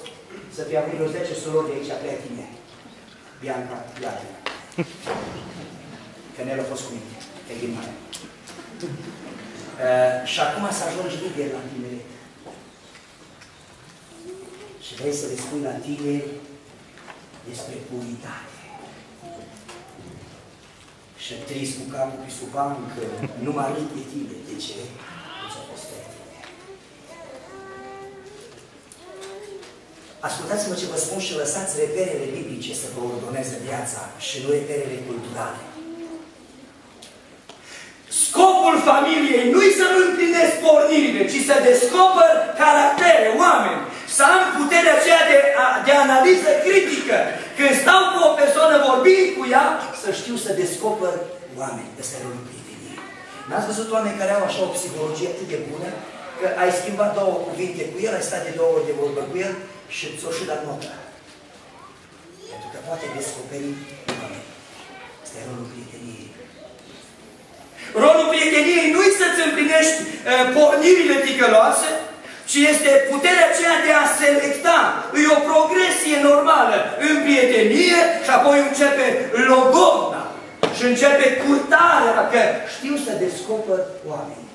să fii avut vreo 10 surori de aici prea tine? Bianca, iată. Că Nelu a fost cu mine, pe ghimare. Uh, și acum să ajungi liber la tineret. Și vrei să le spui la tine despre puritate și trist cu capul pe sub că nu mă arăt pe tine. De ce? Ascultați-mă ce vă spun și lăsați reperele biblice să vă ordoneze viața și nu reperele culturale. Scopul familiei nu-i să nu împlinesc pornirile, ci să descoper caractere, oameni. Să am puterea aceea de, de analiză critică. Când stau cu o persoană vorbind cu ea, să știu să descoper oameni. Ăsta e rolul prieteniei. N-ați văzut oameni care au așa o psihologie atât de bună, că ai schimbat două cuvinte cu el, ai stat de două ori de vorbă cu el și ți-o și dat notă. Pentru că poate descoperi oameni. Asta e rolul prieteniei. Rolul prieteniei nu-i să-ți împlinești uh, pornirile ticăloase, ci este puterea aceea de a selecta. E o progresie normală în prietenie și apoi începe logodna și începe curtarea că știu să descoper oameni.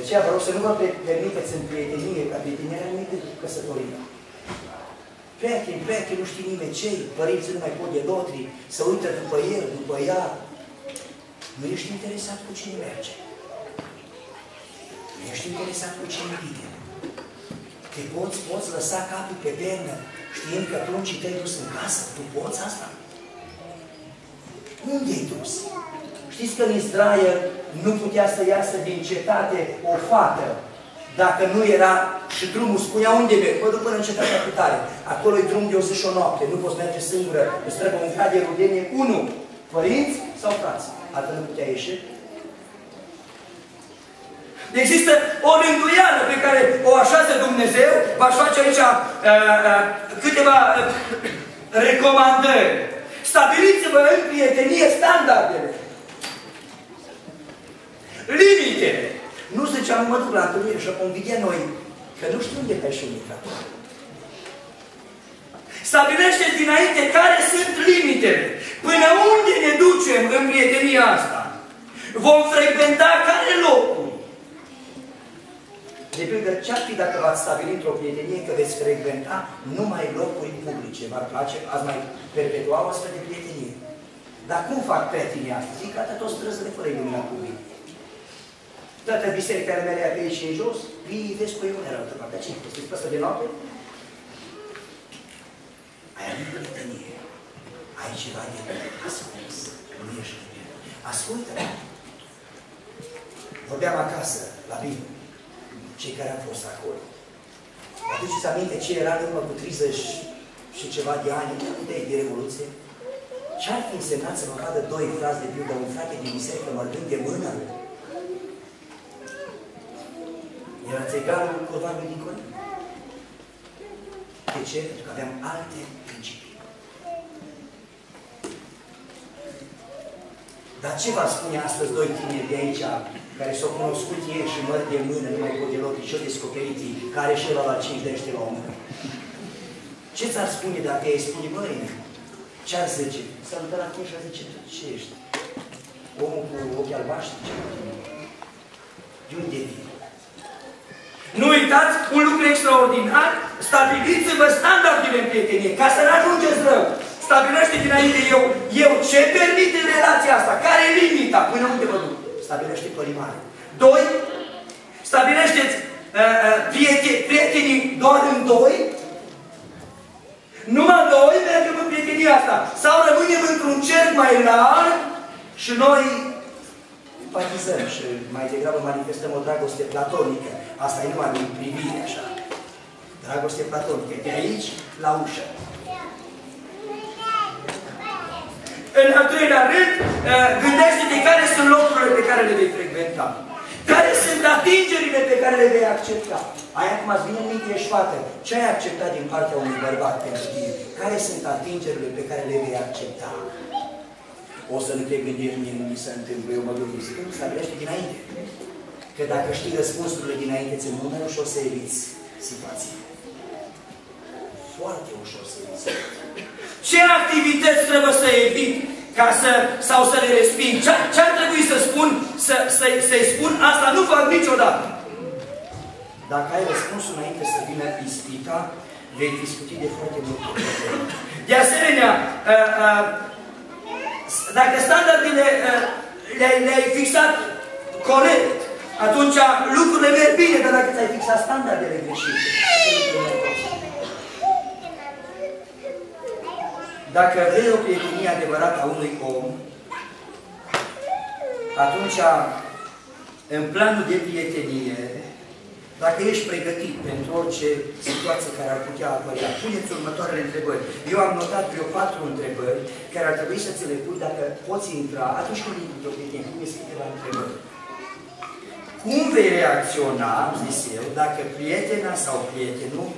De aceea vă rog să nu vă permiteți în prietenie, ca prietenia nu e decât căsătoria. Prieteni, prieteni, nu știe nimeni ce părinții nu mai pot de lotri, să uită după el, după ea. Nu ești interesat cu cine merge. Nu ești interesat cu cine vine. Te poți, poți lăsa capul pe pernă, știind că pruncii te-ai dus în casă. Tu poți asta? Unde ai dus? Știți că în Israel nu putea să iasă din cetate o fată dacă nu era și drumul spunea unde merg, mă duc până în cetatea cu tare. Acolo e drum de o zi și o noapte, nu poți merge singură, îți trebuie un de rudenie, unu, părinți sau frați. Altfel nu putea ieși. Există o rânduială pe care o așează Dumnezeu, v-aș face aici uh, uh, câteva uh, recomandări. Stabiliți-vă în prietenie standardele. Limitele. Nu ziceam, mă duc la întâlnire și acum vedea noi, că nu știu unde pe și Stabilește dinainte care sunt limitele. Până unde ne ducem în prietenia asta? Vom frecventa care locuri? De pildă, ce-ar fi dacă v-ați stabilit într-o prietenie că veți frecventa numai locuri publice? V-ar place? Ați mai perpetua o astfel de prietenie? Dar cum fac prietenii asta? Zic că toți străzile fără lumina public. Toată bisericile mele pe aici și în jos, vii, vezi cu eu în altă parte. Ce? Este pe de noapte? Ai avut prietenie. Ai ceva de ascuns. Nu ești Ascultă! Vorbeam acasă, la Biblie cei care au fost acolo. Aduceți aminte ce era în urmă cu 30 și ceva de ani, de, de Revoluție? Ce-ar fi însemnat să mă vadă doi frați de pildă, un frate din biserică mărgând de mână? Era țegarul curvanului din Corint. De ce? Pentru că aveam alte principii. Dar ce va spune astăzi doi tineri de aici care s-au cunoscut ei și măr de mână, nu mai pot deloc, și au descoperit care și la 5 de la omul. Ce ți-ar spune dacă ei spune, măi, ce ar zice? S-ar la tine și ar zice, ce ești? Omul cu ochii albaștri? Ce De unde vii? Nu uitați un lucru extraordinar, stabiliți-vă standardele în prietenie, ca să nu ajungeți rău. Stabilește dinainte eu, eu ce permit în relația asta, care e limita, până unde vă duc. Stabilește colimare. Doi, stabilește-ți uh, uh, prieteni, prietenii doar în doi, numai noi mergem în prietenia asta. Sau rămânem într-un cerc mai larg și noi simpatizăm și mai degrabă manifestăm o dragoste platonică. Asta e numai în privire, așa. Dragoste platonică. De aici, la ușă. În al treilea rând, uh, gândește-te care sunt locurile pe care le vei frecventa. Care sunt atingerile pe care le vei accepta. Ai acum îți vine în minte, ești fată. Ce ai acceptat din partea unui bărbat pentru tine? Care sunt atingerile pe care le vei accepta? O să nu te gândești, mie nu mi se întâmplă, eu mă duc zic, nu stabilește dinainte. Că dacă știi răspunsurile dinainte, ți mult mai ușor să eviți situații. Foarte ușor să eviți. Ce activități trebuie să evit ca să, sau să le resping? Ce, ce ar trebui să spun, să, să, să-i spun, asta nu fac niciodată. Dacă ai răspunsul înainte să vină ispita, vei discuti de foarte multe De asemenea, uh, uh, dacă standardele uh, le-ai le fixat corect, atunci lucrurile merg bine, dar dacă ți-ai fixat standardele greșite, Dacă vrei o prietenie adevărată a unui om, atunci, în planul de prietenie, dacă ești pregătit pentru orice situație care ar putea apărea, puneți următoarele întrebări. Eu am notat vreo patru întrebări care ar trebui să ți le pui dacă poți intra atunci când intri o prietenie, pune câteva întrebări. Cum vei reacționa, am zis eu, dacă prietena sau prietenul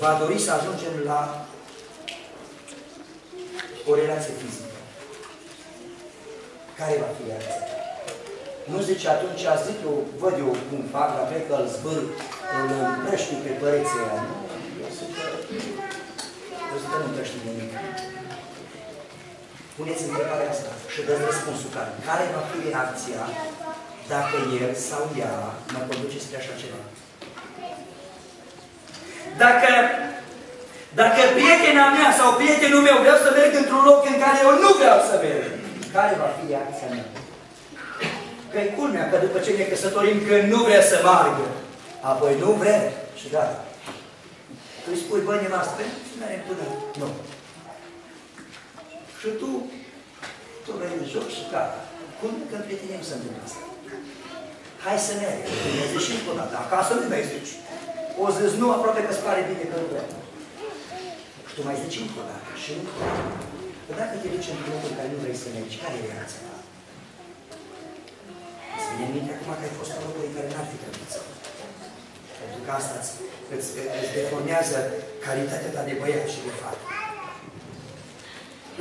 va dori să ajungem la o relație fizică? Care va fi reacția? Nu zice atunci, zic eu, văd eu cum fac, la plec îl zbâr, îl împrăștiu pe păreții ăia, nu? Eu zic că, eu zic că nu împrăștiu nimic. Puneți întrebarea asta și dă răspunsul care. Care va fi reacția dacă el sau ea mă conduce spre așa ceva? Dacă, dacă prietena mea sau prietenul meu vreau să merg într-un loc în care eu nu vreau să merg, care va fi reacția mea? Că e culmea că după ce ne căsătorim că nu vrea să margă. Apoi nu vrea și da. Tu îi spui, băi, nevastă, și mergem până. Nu. Și tu, tu vrei în joc și ca. Cum că prietenii nu se întâmplă asta? Hai să mergem. Ne zici încă o dată. Acasă nu mai zici. O zici, nu, aproape că îți pare bine că nu vrea. Și tu mai zici încă o dată. Și încă o dată. Că dacă te duci într-un loc în care nu vrei să mergi, care e reacția? Să vine minte acum că ai fost în locul în care n-ar fi trebuit să Pentru că asta îți, îți, îți deformează calitatea ta de băiat și de fată.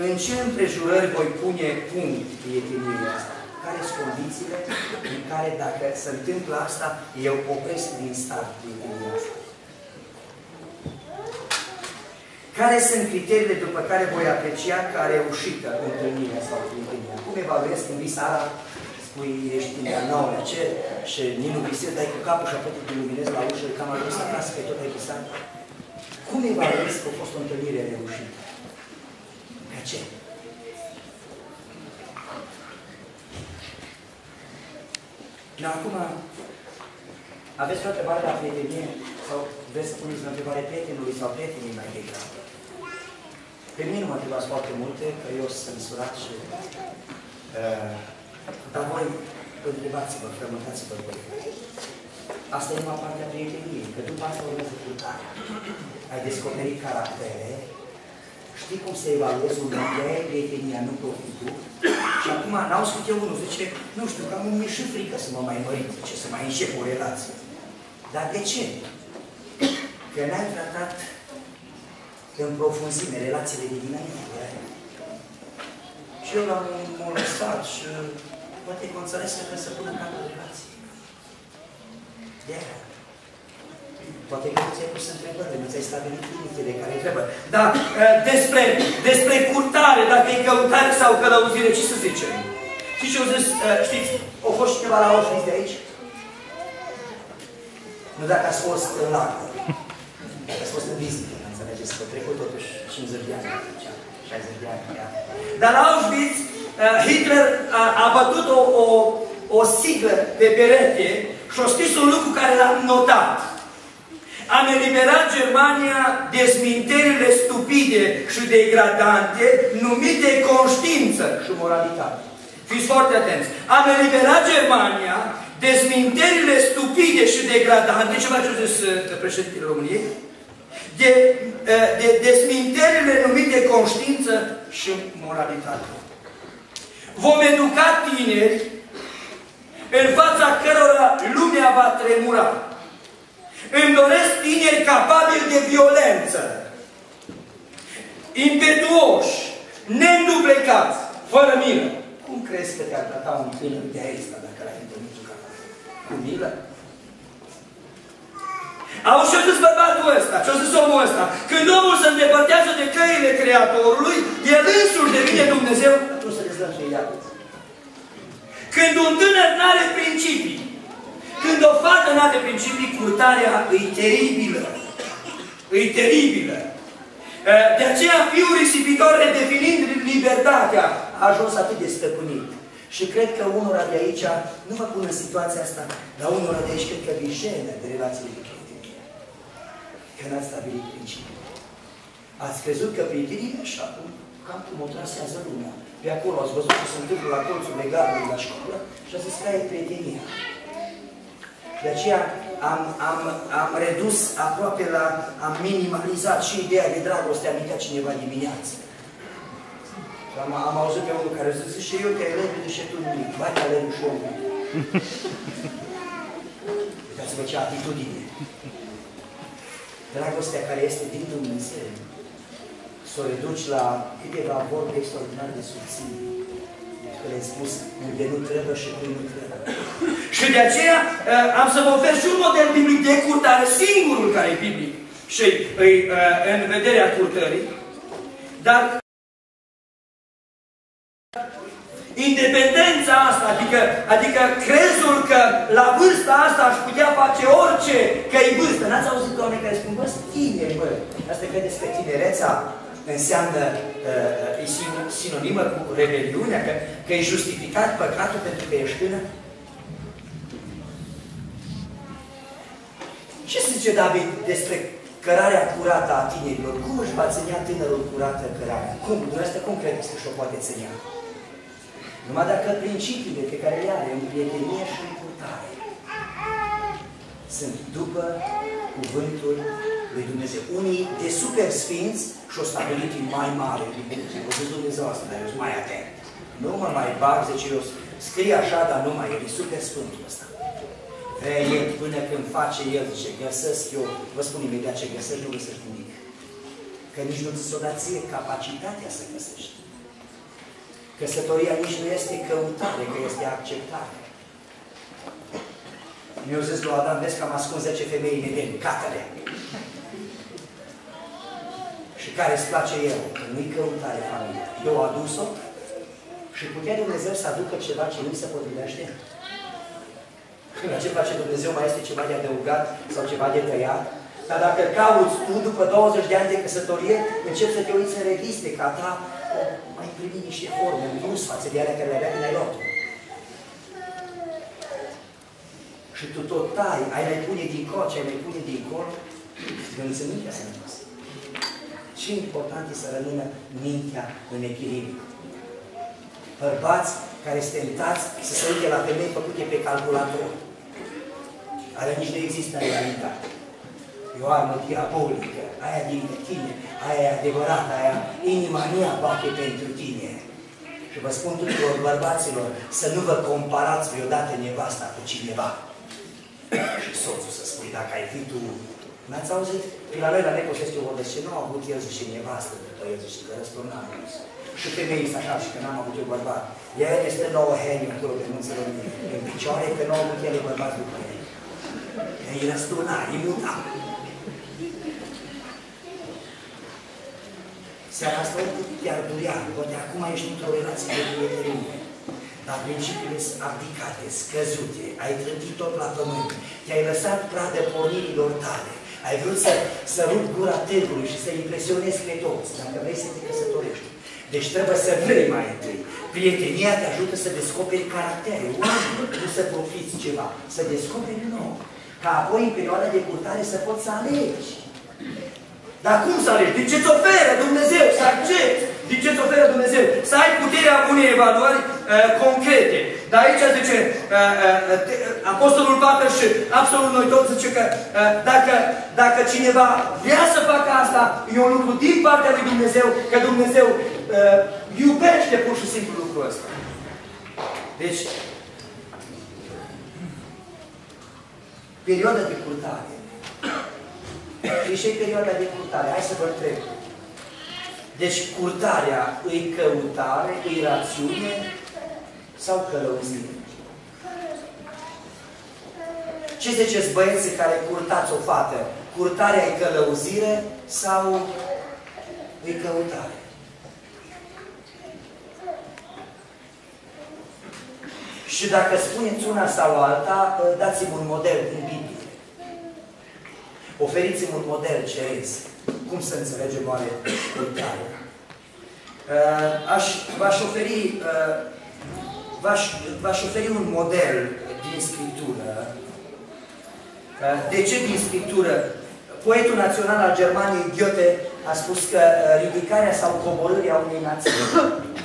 În ce împrejurări voi pune punct prieteniei asta? Care sunt condițiile în care dacă se întâmplă asta, eu opresc din start prietenia asta? Care sunt criteriile după care voi aprecia ca reușită întâlnirea sau prietenia? Cum evaluez când vii seara spui, ești în al nouălea cer și nici nu visezi, dai cu capul și apoi te luminezi la ușă, cam ajuns acasă, că tot ai visat. Cum evaluezi că a fost o întâlnire reușită? Pe ce? Da, acum, aveți o întrebare la prietenie? Sau vreți să puneți o întrebare prietenului sau prietenii mai degrabă? Pe mine nu mă întrebați foarte multe, că eu sunt surat și uh, dar voi întrebați-vă, frământați-vă voi. Asta e numai partea prieteniei, că după asta urmează purtarea. Ai descoperit caractere, știi cum se evaluează un om, de prietenia, nu profitul. Și acum n-au spus eu unul, zice, nu știu, că am un și frică să mă mai mărit, ce să mai încep o relație. Dar de ce? Că n-ai tratat în profunzime relațiile de dinainte. Și eu l-am molestat și poate că înțeles că trebuie să pună capul relație. De aia. Poate că nu ți-ai pus întrebări, nu ți-ai stabilit limitele care trebuie. Dar despre, despre curtare, dacă e căutare sau călăuzire, ce să zicem? Și ce au zis, știți, au fost cineva la Auschwitz de aici? Nu dacă ați fost în lagă. Dacă ați fost în vizită, înțelegeți că trecut totuși 50 de ani, 60 de ani. Da? Dar la Auschwitz, uh, Hitler a, a bătut o, o, o siglă pe perete și a scris un lucru care l-am notat. Am eliberat Germania dezminterile stupide și degradante numite conștiință și moralitate. Fiți foarte atenți. Am eliberat Germania dezminterile stupide și degradante, ce face zis uh, președintele României? De, uh, de dezminterile numite conștiință și moralitate. Vom educa tineri în fața cărora lumea va tremura. Îmi doresc tineri capabili de violență, impetuoși, neînduplecați, fără milă. Cum crezi că te-ar trata un tânăr de aici dacă l-ai întâlnit cu milă? Auzi ce-a zis bărbatul ăsta, ce-a zis omul ăsta? Când omul se îndepărtează de căile Creatorului, el însuși devine Dumnezeu. Atunci să dezlănțui Când un tânăr nu are principii, când o fată nu are principii, curtarea e teribilă. E teribilă. De aceea fiul risipitor, redefinind libertatea, a ajuns atât de stăpânit. Și cred că unora de aici, nu vă pun în situația asta, dar unora de aici cred că vi de relațiile de prietenie. Că n-ați stabilit principii. Ați crezut că prietenii și acum, cam cum o trasează lumea. Pe acolo ați văzut ce se întâmplă la colțul legalului la școală și ați zis că e prietenia. De aceea am, am, am redus aproape la, am minimalizat și ideea de dragoste, amintea cineva dimineață. Am, am auzit pe unul care zice, și eu te alerg și tu nimic, mai te alerg și omul. Uitați-vă ce atitudine. Dragostea care este din Dumnezeu, să o reduci la câteva vorbe extraordinar de subțiri. Că le-ai spus unde nu trebuie și unde nu trebuie. Și de aceea uh, am să vă ofer și un model biblic de curtare, singurul care e biblic și îi, uh, în vederea curtării, dar Independența asta, adică, adică crezul că la vârsta asta aș putea face orice, că e vârstă. N-ați auzit oameni care spun, bă, tineri, bă. Asta credeți că tinereța înseamnă, uh, e sinonimă cu rebeliunea, că, că e justificat păcatul pentru că ești tânăr? Ce zice David despre cărarea curată a tinerilor? Cum își va ținea tânărul curată cărarea? Cum? Dumneavoastră cum credeți că și-o poate ținea? Numai dacă principiile pe care le are în prietenie și în purtare sunt după cuvântul lui Dumnezeu. Unii de super sfinți și-o stabilit mai mare. O zis Dumnezeu asta, dar eu sunt mai atent. Nu mă mai bag, zice eu, scrie așa, dar nu mai, e super sfântul ăsta. Vrea el până când face el, zice, găsesc eu, vă spun imediat ce găsesc, nu găsesc nimic. Că nici nu ți-o dat ție capacitatea să găsești. Căsătoria nici nu este căutare, că este acceptare. Mi-au zis lui Adam, vezi că am ascuns 10 femei în Eden, catele. Și care îți place el, că nu-i căutare familie. Eu adus-o și putea Dumnezeu să aducă ceva ce nu se potrivește. La ce face Dumnezeu mai este ceva de adăugat sau ceva de tăiat? Dar dacă cauți tu după 20 de ani de căsătorie, începi să te uiți în reviste, ca ta mai primi niște forme în plus față de alea care le avea când ai luat Și tu tot tai, ai mai pune din coce, ai mai pune din col, gândiți mintea sănătoasă. Ce important e să rămână mintea în echilibru. Bărbați care sunt tentați să se uite la femei făcute pe calculator. Ale nici nu există în realitate. E o armă diabolică, aia din tine, aia e adevărată, aia inima mea bate pentru tine. Și vă spun tuturor bărbaților să nu vă comparați vreodată nevasta cu cineva. și soțul să spui, dacă ai fi tu, n-ați auzit? Pe la noi la Necos este o vorbă, ce nu a avut el și nevastă după el, zice că răsturnam. Și femeii sunt așa, și că n-am avut eu bărbat. Ea este nouă heni acolo pe munțele în picioare, că nu au avut ele bărbați după el. Îi răsturna, îi muta. Seara asta oricât te-ar durea, poate acum ești într-o relație de prietenie. dar principiile sunt abdicate, scăzute, ai trântit tot la pământ, te-ai lăsat pradă pornirilor tale, ai vrut să, să rup gura târgului și să impresionezi pe toți, dacă vrei să te căsătorești. Deci trebuie să vrei mai întâi. Prietenia te ajută să descoperi caractere, oameni, nu să profiți ceva, să descoperi nou. Ca apoi, în perioada de curtare, să poți să alegi. Dar cum să alegi? Din ce-ți oferă Dumnezeu? Să accepti. Din ce-ți oferă Dumnezeu? Să ai puterea unei evaluări uh, concrete. Dar aici zice, uh, uh, Apostolul Pavel și absolut noi toți zice că uh, dacă, dacă cineva vrea să facă asta, e un lucru din partea lui Dumnezeu, că Dumnezeu uh, iubește pur și simplu lucrul ăsta. Deci, perioada de curtare. Și și perioada de curtare. Hai să vă întreb. Deci curtarea îi căutare, îi rațiune sau călăuzire? Ce ziceți băieții care curtați o fată? Curtarea e călăuzire sau e căutare? Și dacă spuneți una sau alta, dați-mi un model din Biblie. Oferiți-mi un model ceresc. Cum să înțelegem oare curtarea? Uh, aș, v-aș oferi, uh, v-aș oferi un model din Scriptură. Uh, de ce din Scriptură? Poetul național al Germaniei, Goethe, a spus că ridicarea sau coborârea unei nații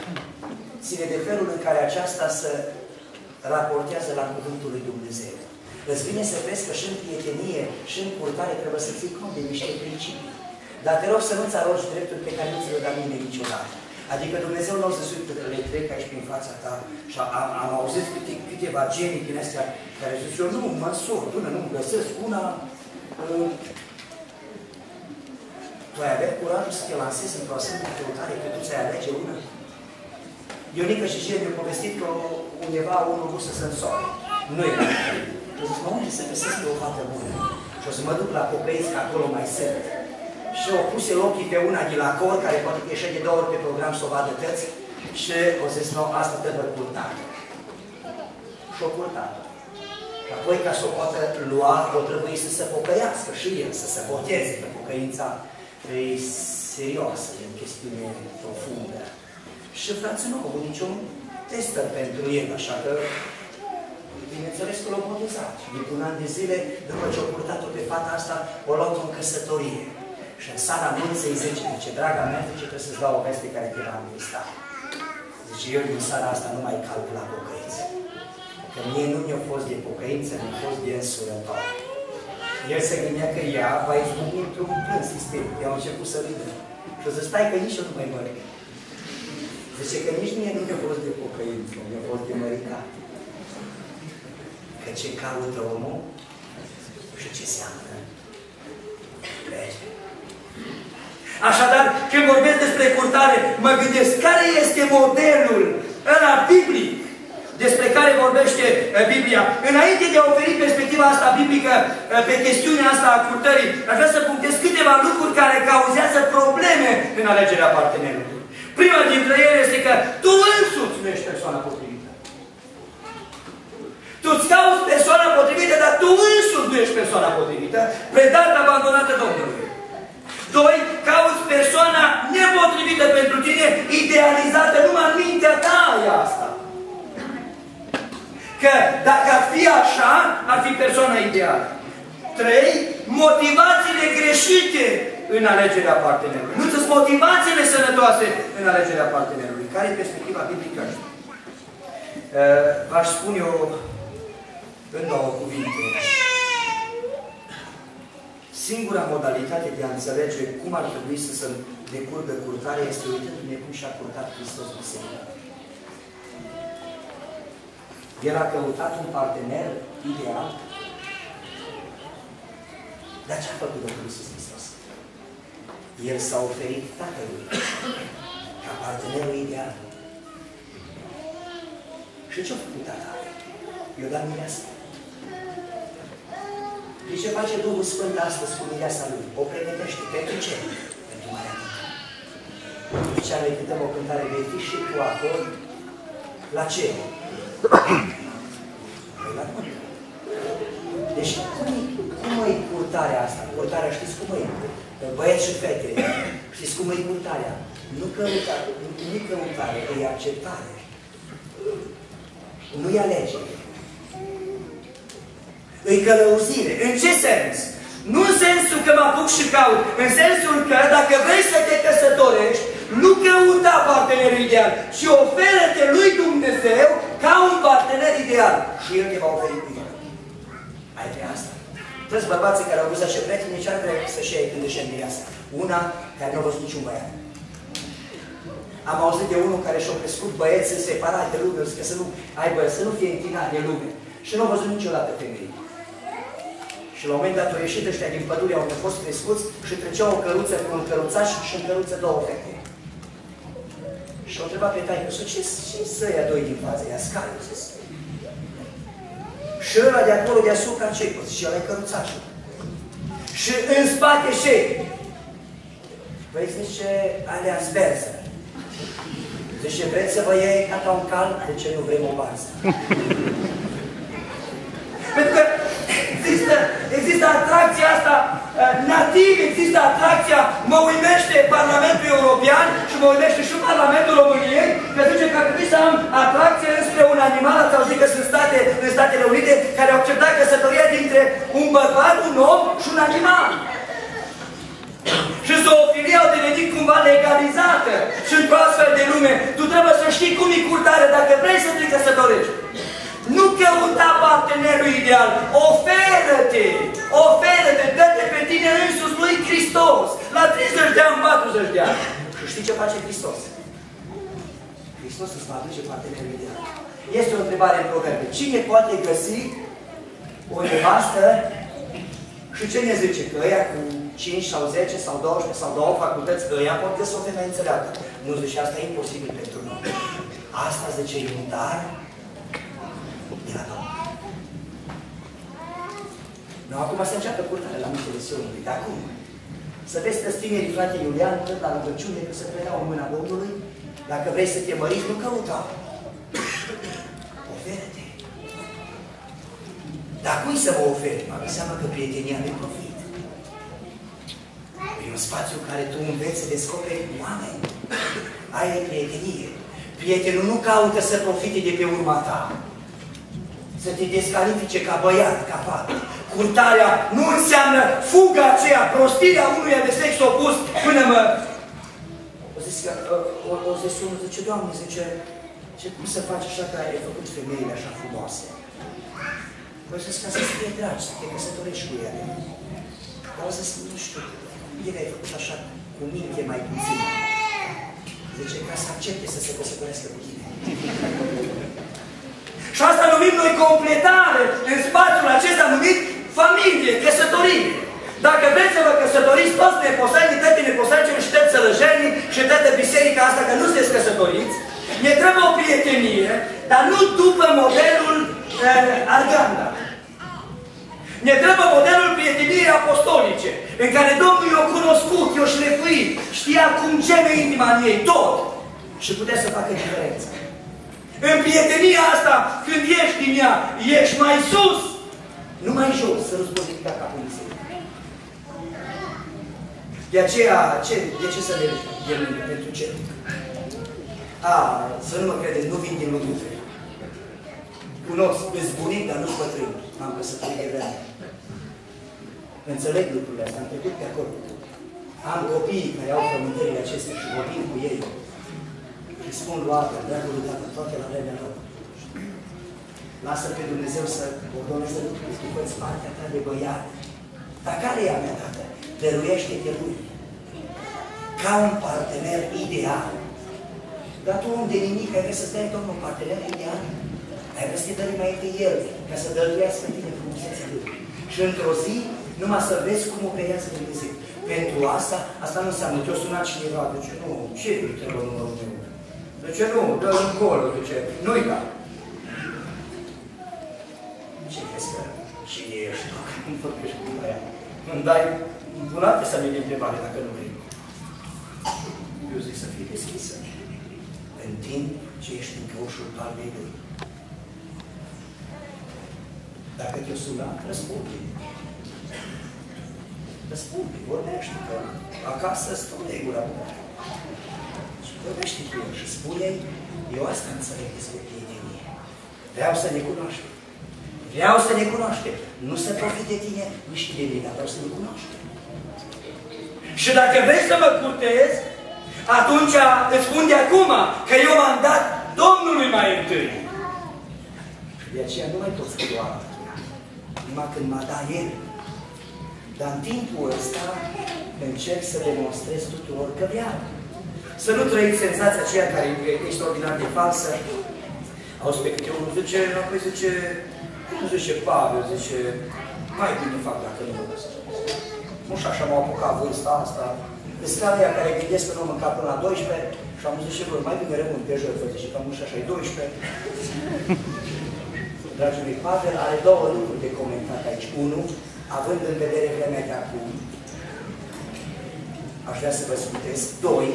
ține de felul în care aceasta se raportează la Cuvântul lui Dumnezeu. Îți vine să crezi că și în prietenie și în curtare trebuie să ții cont de niște principii. Dar te rog să nu-ți arogi drepturi pe care nu ți le da nimeni niciodată. Adică Dumnezeu nu o să sui că le trec aici prin fața ta și am, am auzit câte, câteva genii din astea care zic, eu nu mă sor până nu găsesc una. Uh, tu ai avea curajul să te lansezi într-o asemenea căutare, că tu ți-ai alege una? Ionica și Gene mi-au povestit că undeva unul vrut să se însoare. Nu era. Eu zic, mă, unde să găsesc eu o fată bună? Și o să mă duc la Popeiți, că acolo mai sunt. Și au pus el ochii pe una de la cor, care poate că ieșea de două ori pe program să o vadă tăți, și o zis, nu, asta trebuie curtată. Și o curtată. Și apoi, ca să o poată lua, o trebuie să se pocăiască și el, să se boteze, că pocăința e serioasă, e o chestiune profundă. Și frații nu au avut niciun testă pentru el, așa că bineînțeles că l-au botezat. Și după un an de zile, după ce au purtat-o pe fata asta, o luat în căsătorie. Și în sala anunței zice, zice, draga mea, zice, trebuie să-ți dau o veste care te va învista. Zice, eu din sala asta nu mai calc la pocăință. Că mie nu mi-a fost de pocăință, mi-a fost de însurătoare. El se gândea că ea va izbucni într-un plâns isteric. Eu am început să râdă. Și o să stai că nici eu nu mai măric. Zice că nici mie nu mi-a fost de pocăință, mi-a fost de măricat. Că ce caută omul și ce seamănă. Lege. Așadar, când vorbesc despre curtare, mă gândesc care este modelul ăla biblic despre care vorbește uh, Biblia. Înainte de a oferi perspectiva asta biblică uh, pe chestiunea asta a curtării, aș vrea să punctez câteva lucruri care cauzează probleme în alegerea partenerului. Prima dintre ele este că tu însuți nu ești persoana potrivită. Tu îți cauți persoana potrivită, dar tu însuți nu ești persoana potrivită, predată, abandonată Domnului. Doi, cauți persoana nepotrivită pentru tine, idealizată, numai în mintea ta e asta. Că dacă ar fi așa, ar fi persoana ideală. Trei, motivațiile greșite în alegerea partenerului. Nu sunt motivațiile sănătoase în alegerea partenerului. Care e perspectiva biblică? Uh, v-aș spune eu în două cuvinte. Singura modalitate de a înțelege cum ar trebui să se decurgă curtarea este uitându-ne cum și-a curtat Hristos Biserica. El a căutat un partener ideal. Dar ce a făcut Domnul Iisus Hristos? El s-a oferit Tatălui ca partenerul ideal. Și ce a făcut Tata? I-a dat mireasă. De ce face Duhul Sfânt astăzi cu mireasa Lui? O pregătește. Pentru ce? Pentru Marea Tatăl. După ce noi cântăm o cântare de fi și tu acolo, La ce? Păi la nuntă. Deci, cum e, cum e purtarea asta? Purtarea știți cum e? Băieți și fete, știți cum e purtarea? Nu căutare, nu căutare, e acceptare. Nu e alegere. E călăuzire. În ce sens? Nu în sensul că mă apuc și caut, în sensul că dacă vrei să te căsătorești, nu căuta partenerul ideal, ci oferă-te lui Dumnezeu ca un partener ideal. Și El te va oferi cu el. Ai pe asta. Toți bărbații care au văzut așa prieteni, ce ar vrea să-și ia când își asta? Una care nu a văzut niciun băiat. Am auzit de unul care și-a crescut băieți separat de lume, că să nu aibă, să nu fie întinat de lume. Și nu a văzut niciodată femei. Și la un moment dat au ieșit ăștia din pădure, au fost crescuți și treceau o căruță cu un căruțaș și în căruță două fete. Și au întrebat pe taică, ce, ce să ia doi din față? Ia scale, zis. Și ăla de acolo deasupra ce Și ăla e căruțașul. Și în spate ce? Păi zice, alea zberză. Zice, vreți să vă iei ca un cal? De ce nu vrem o varză? Pentru că există, există atracția asta uh, nativ, există atracția, mă uimește Parlamentul European și mă uimește și Parlamentul României, că zice că ar trebui să am atracție înspre un animal, ați auzit că sunt state în Statele Unite care au acceptat căsătoria dintre un bărbat, un om și un animal. Și zoofilia au devenit cumva legalizată și într-o astfel de lume. Tu trebuie să știi cum e curtare dacă vrei să te căsătorești. Nu căuta partenerul ideal. Oferă-te! Oferă-te! Dă-te pe tine însuși lui Hristos. La 30 de ani, 40 de ani. Și știi ce face Hristos? Hristos îți va aduce partenerul ideal. Este o întrebare în proverbe. Cine poate găsi o nevastă și ce ne zice? Că ăia cu 5 sau 10 sau 12 sau două facultăți, ăia pot găsi o femeie înțeleaptă. Nu zice, asta e imposibil pentru noi. Asta zice, e un dar de la Domnul. Nu, acum se înceapă curtarea la muntele Sionului, dar acum? Să vezi că tinerii frate Iulian, tot la rugăciune, că se predau în mâna Domnului, dacă vrei să te măriți, nu căuta. Oferă-te. Dar cui să mă oferi? Mă seama că prietenia nu profit. E un spațiu în care tu înveți să descoperi oameni. Aia e prietenie. Prietenul nu caută să profite de pe urma ta să te descalifice ca băiat, ca fată. Curtarea nu înseamnă fuga aceea, prostirea unuia de sex opus până mă... O zis, că, o, o zis unul, zice, Doamne, zice, ce cum să faci așa că ai făcut femeile așa frumoase? Păi zis, ca să fie dragi, să te căsătorești cu ele. Dar o zis, nu știu, ele ai făcut așa cu minte mai puțin. Zice, ca să accepte să se căsătorească cu tine. Și asta numim noi completare în spațiul acesta numit familie, căsătorie. Dacă vreți să vă căsătoriți, toți neposani, tăte neposani și tăte sălăjenii și tăte biserica asta, că nu sunteți căsătoriți, ne trebuie o prietenie, dar nu după modelul uh, Arganda. Ne trebuie modelul prieteniei apostolice, în care Domnul i-a cunoscut, i-a șlefuit, știa cum geme inima în ei, tot. Și putea să facă diferența. În prietenia asta, când ești din ea, ești mai sus, nu mai jos, să nu-ți poți ridica capul în De aceea, ce, de ce să mergi el pentru ce? A, să nu mă credeți, nu vin din Ludufe. Cunosc, îți bunic, dar nu-ți bătrân. Am căsătorit de vreme. Înțeleg lucrurile astea, am trecut pe acolo. Am copii care au frământările acestea și vorbim cu ei îi spun luată, dragul lui Tată, toate la vremea lor. Lasă pe Dumnezeu să ordoneze lucrurile, tu fă partea ta de băiat. Dar care e a mea, Tată? Dăruiește-te lui. Ca un partener ideal. Dar tu om de nimic, ai vrea să stai tot un partener ideal? Ai vrea să te dări mai întâi el, ca să dăruiască tine frumusețea lui. Și într-o zi, numai să vezi cum o creează Dumnezeu. Pentru asta, asta nu înseamnă că eu sunat cineva, deci nu, ce trebuie numărul meu? De ce nu? Dă încolo, de ce? Nu uita. Ce crezi că și ești? Cum vorbești cu aia? Îmi dai un alt să de întrebare dacă nu vrei. Eu zic să fii deschisă. în timp ce ești în căușul palmei lui. Dacă te-o sunat, răspunde. Răspunde, vorbește, că acasă spune gura bună. Și vorbește cu el și spune eu asta înțeleg despre prietenie. Vreau să ne cunoaștem. Vreau să ne cunoaștem. Nu să profit de tine, nici de mine, dar vreau să ne cunoaștem. Și dacă vrei să mă curtezi, atunci îți spun de acum că eu m-am dat Domnului mai întâi. Și de aceea nu mai pot să fiu altul. Numai când m-a dat El. Dar în timpul ăsta încerc să demonstrez tuturor că vreau. Să nu trăiți senzația aceea care e extraordinar de falsă. Auzi pe câte unul zice, apoi zice, nu zice Pavel, zice, mai bine fac dacă nu mă Nu și așa m-au apucat vârsta asta. Sunt aia care gândesc că nu am mâncat până la 12 și am zis și voi, mai bine rămân pe joi, fă zice că am așa e 12. Dragii mei, Pavel are două lucruri de comentat aici. Unu, având în vedere vremea de acum, aș vrea să vă sputesc. Doi,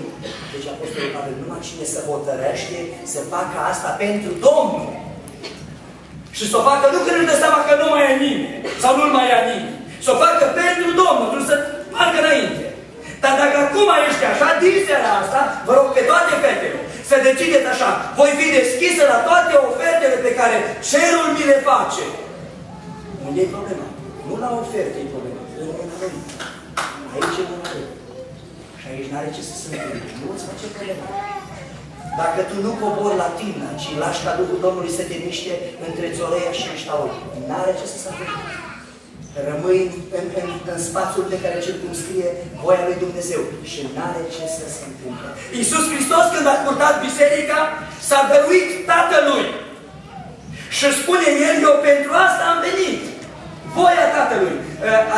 deci Apostolul Pavel, numai cine se hotărăște să facă asta pentru Domnul. Și să o facă nu când își dă seama că nu mai e nimeni, sau nu mai ia nimeni. Să o facă pentru Domnul, trebuie să parcă înainte. Dar dacă acum ești așa, din seara asta, vă rog pe toate fetele, să decideți așa, voi fi deschisă la toate ofertele pe care cerul mi le face. Unde e problema? Nu la oferte e problema, în mâna lui. Aici e mâna lui. Și aici n-are ce să se întâmple. Nu îți face problema. Dacă tu nu cobori la tine, ci lași ca Duhul Domnului să te miște între Zoreia și Eștaul, n-are ce să se întâmple. Rămâi în, în, în spațiul pe care circumscrie voia lui Dumnezeu și n-are ce să se întâmple. Iisus Hristos, când a curtat biserica, s-a dăruit Tatălui. Și spune El, eu pentru asta am venit. Voia Tatălui.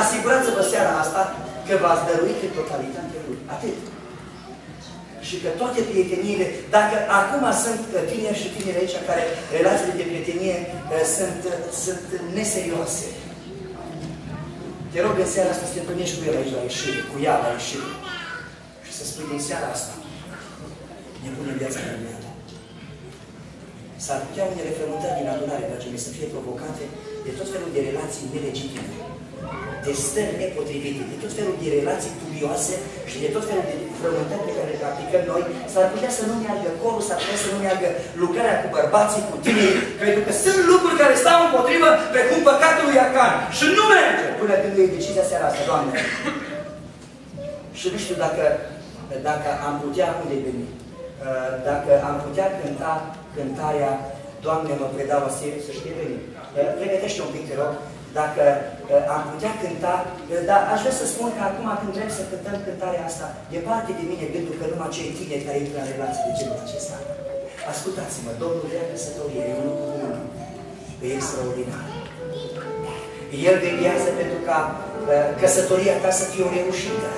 Asigurați-vă seara asta că v-ați dăruit în totalitate Lui. Atât. Și că toate prieteniile, dacă acum sunt tineri și tineri aici care relațiile de prietenie sunt, sunt neserioase, te rog în seara asta să te întâlnești cu el aici la ieșire, cu ea la ieșire. Și să spui din seara asta, ne pune viața în viață. S-ar putea unele frământări din adunare, dragii mei, să fie provocate de tot felul de relații nelegitime, de stări nepotrivite, de tot felul de relații dubioase și de tot felul de frământări pe care le practicăm noi, s-ar putea să nu meargă corul, s-ar putea să nu meargă lucrarea cu bărbații, cu tineri, pentru că sunt lucruri care stau împotrivă, precum păcatul lui Acan. Și nu merge până când nu e decizia seara asta, Doamne. și nu știu dacă, dacă am putea, unde veni, uh, dacă am putea cânta cântarea Doamne, mă predau să, să știe veni. Uh, pregătește un pic, te rog dacă uh, am putea cânta, uh, dar aș vrea să spun că acum când vrem să cântăm cântarea asta, departe de mine gândul că numai cei tineri care intră în relații de genul acesta. Ascultați-mă, Domnul vrea căsătorie, e un lucru bun, e extraordinar. El veghează pentru ca uh, căsătoria ta să fie o reușită.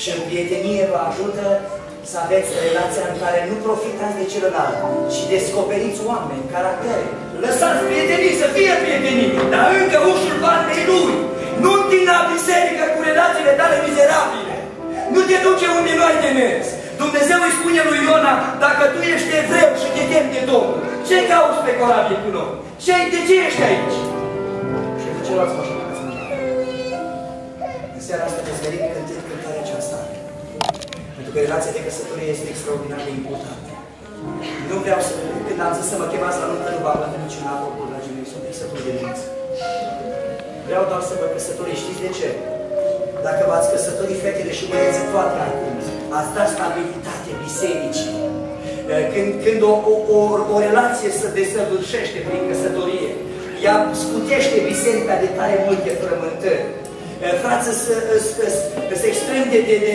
Și în prietenie vă ajută să aveți relația în care nu profitați de celălalt, ci descoperiți oameni, caractere. Lăsați prietenii să fie prietenii, dar încă ușul bandei lui. Nu la biserică cu relațiile tale mizerabile. Nu te duce unde nu ai de mers. Dumnezeu îi spune lui Iona, dacă tu ești evreu și te temi de Domnul, ce cauți pe corabie cu noi? Ce, de ce ești aici? Și de ce luați așa? În seara asta te zverim cântând cântarea aceasta. Pentru că relația de căsătorie este extraordinar de importantă. Nu vreau să, când am zis să mă chemați la nuntă, nu v-am dat niciun alt lucru, dragii mei, sunt sătul de minți. Vreau doar să vă căsători, știți de ce? Dacă v-ați căsătorit fetele și băieții toate acum, ați dat stabilitate bisericii. Când, când o, o, o, o relație se desăvârșește prin căsătorie, ea scutește biserica de tare multe frământări. Frață, sunt extrem de, de, de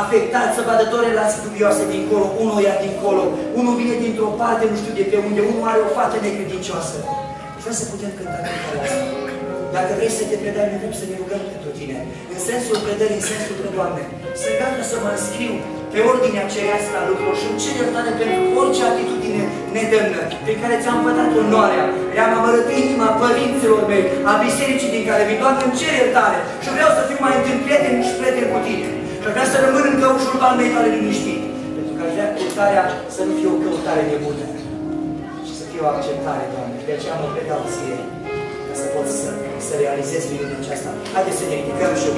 afectat, să vadă două relații dubioase dincolo, unul ia dincolo, unul vine dintr-o parte, nu știu de pe unde, unul are o fată necredincioasă. Vreau să putem cânta cântarea asta. Dacă vrei să te predai, noi vrem să ne rugăm pentru tine. În sensul predării, în sensul că, Doamne, sunt gata să mă înscriu pe ordinea cerească a lucrurilor și îmi cer iertare pentru orice atitudine nedemnă pe care ți-am pătat onoarea. I-am amărât inima părinților mei, a bisericii din care vin. Doamne, îmi cer iertare și vreau să fiu mai întâi prieten și prieten cu tine. Și vrea să rămân în căușul palmei tale liniștit. Pentru că că aș vrea căutarea să nu fie o căutare de bună, ci să fie o acceptare, Doamne. De aceea mă predau ție, ca să pot să, să realizez minunea aceasta. Haideți să ne ridicăm și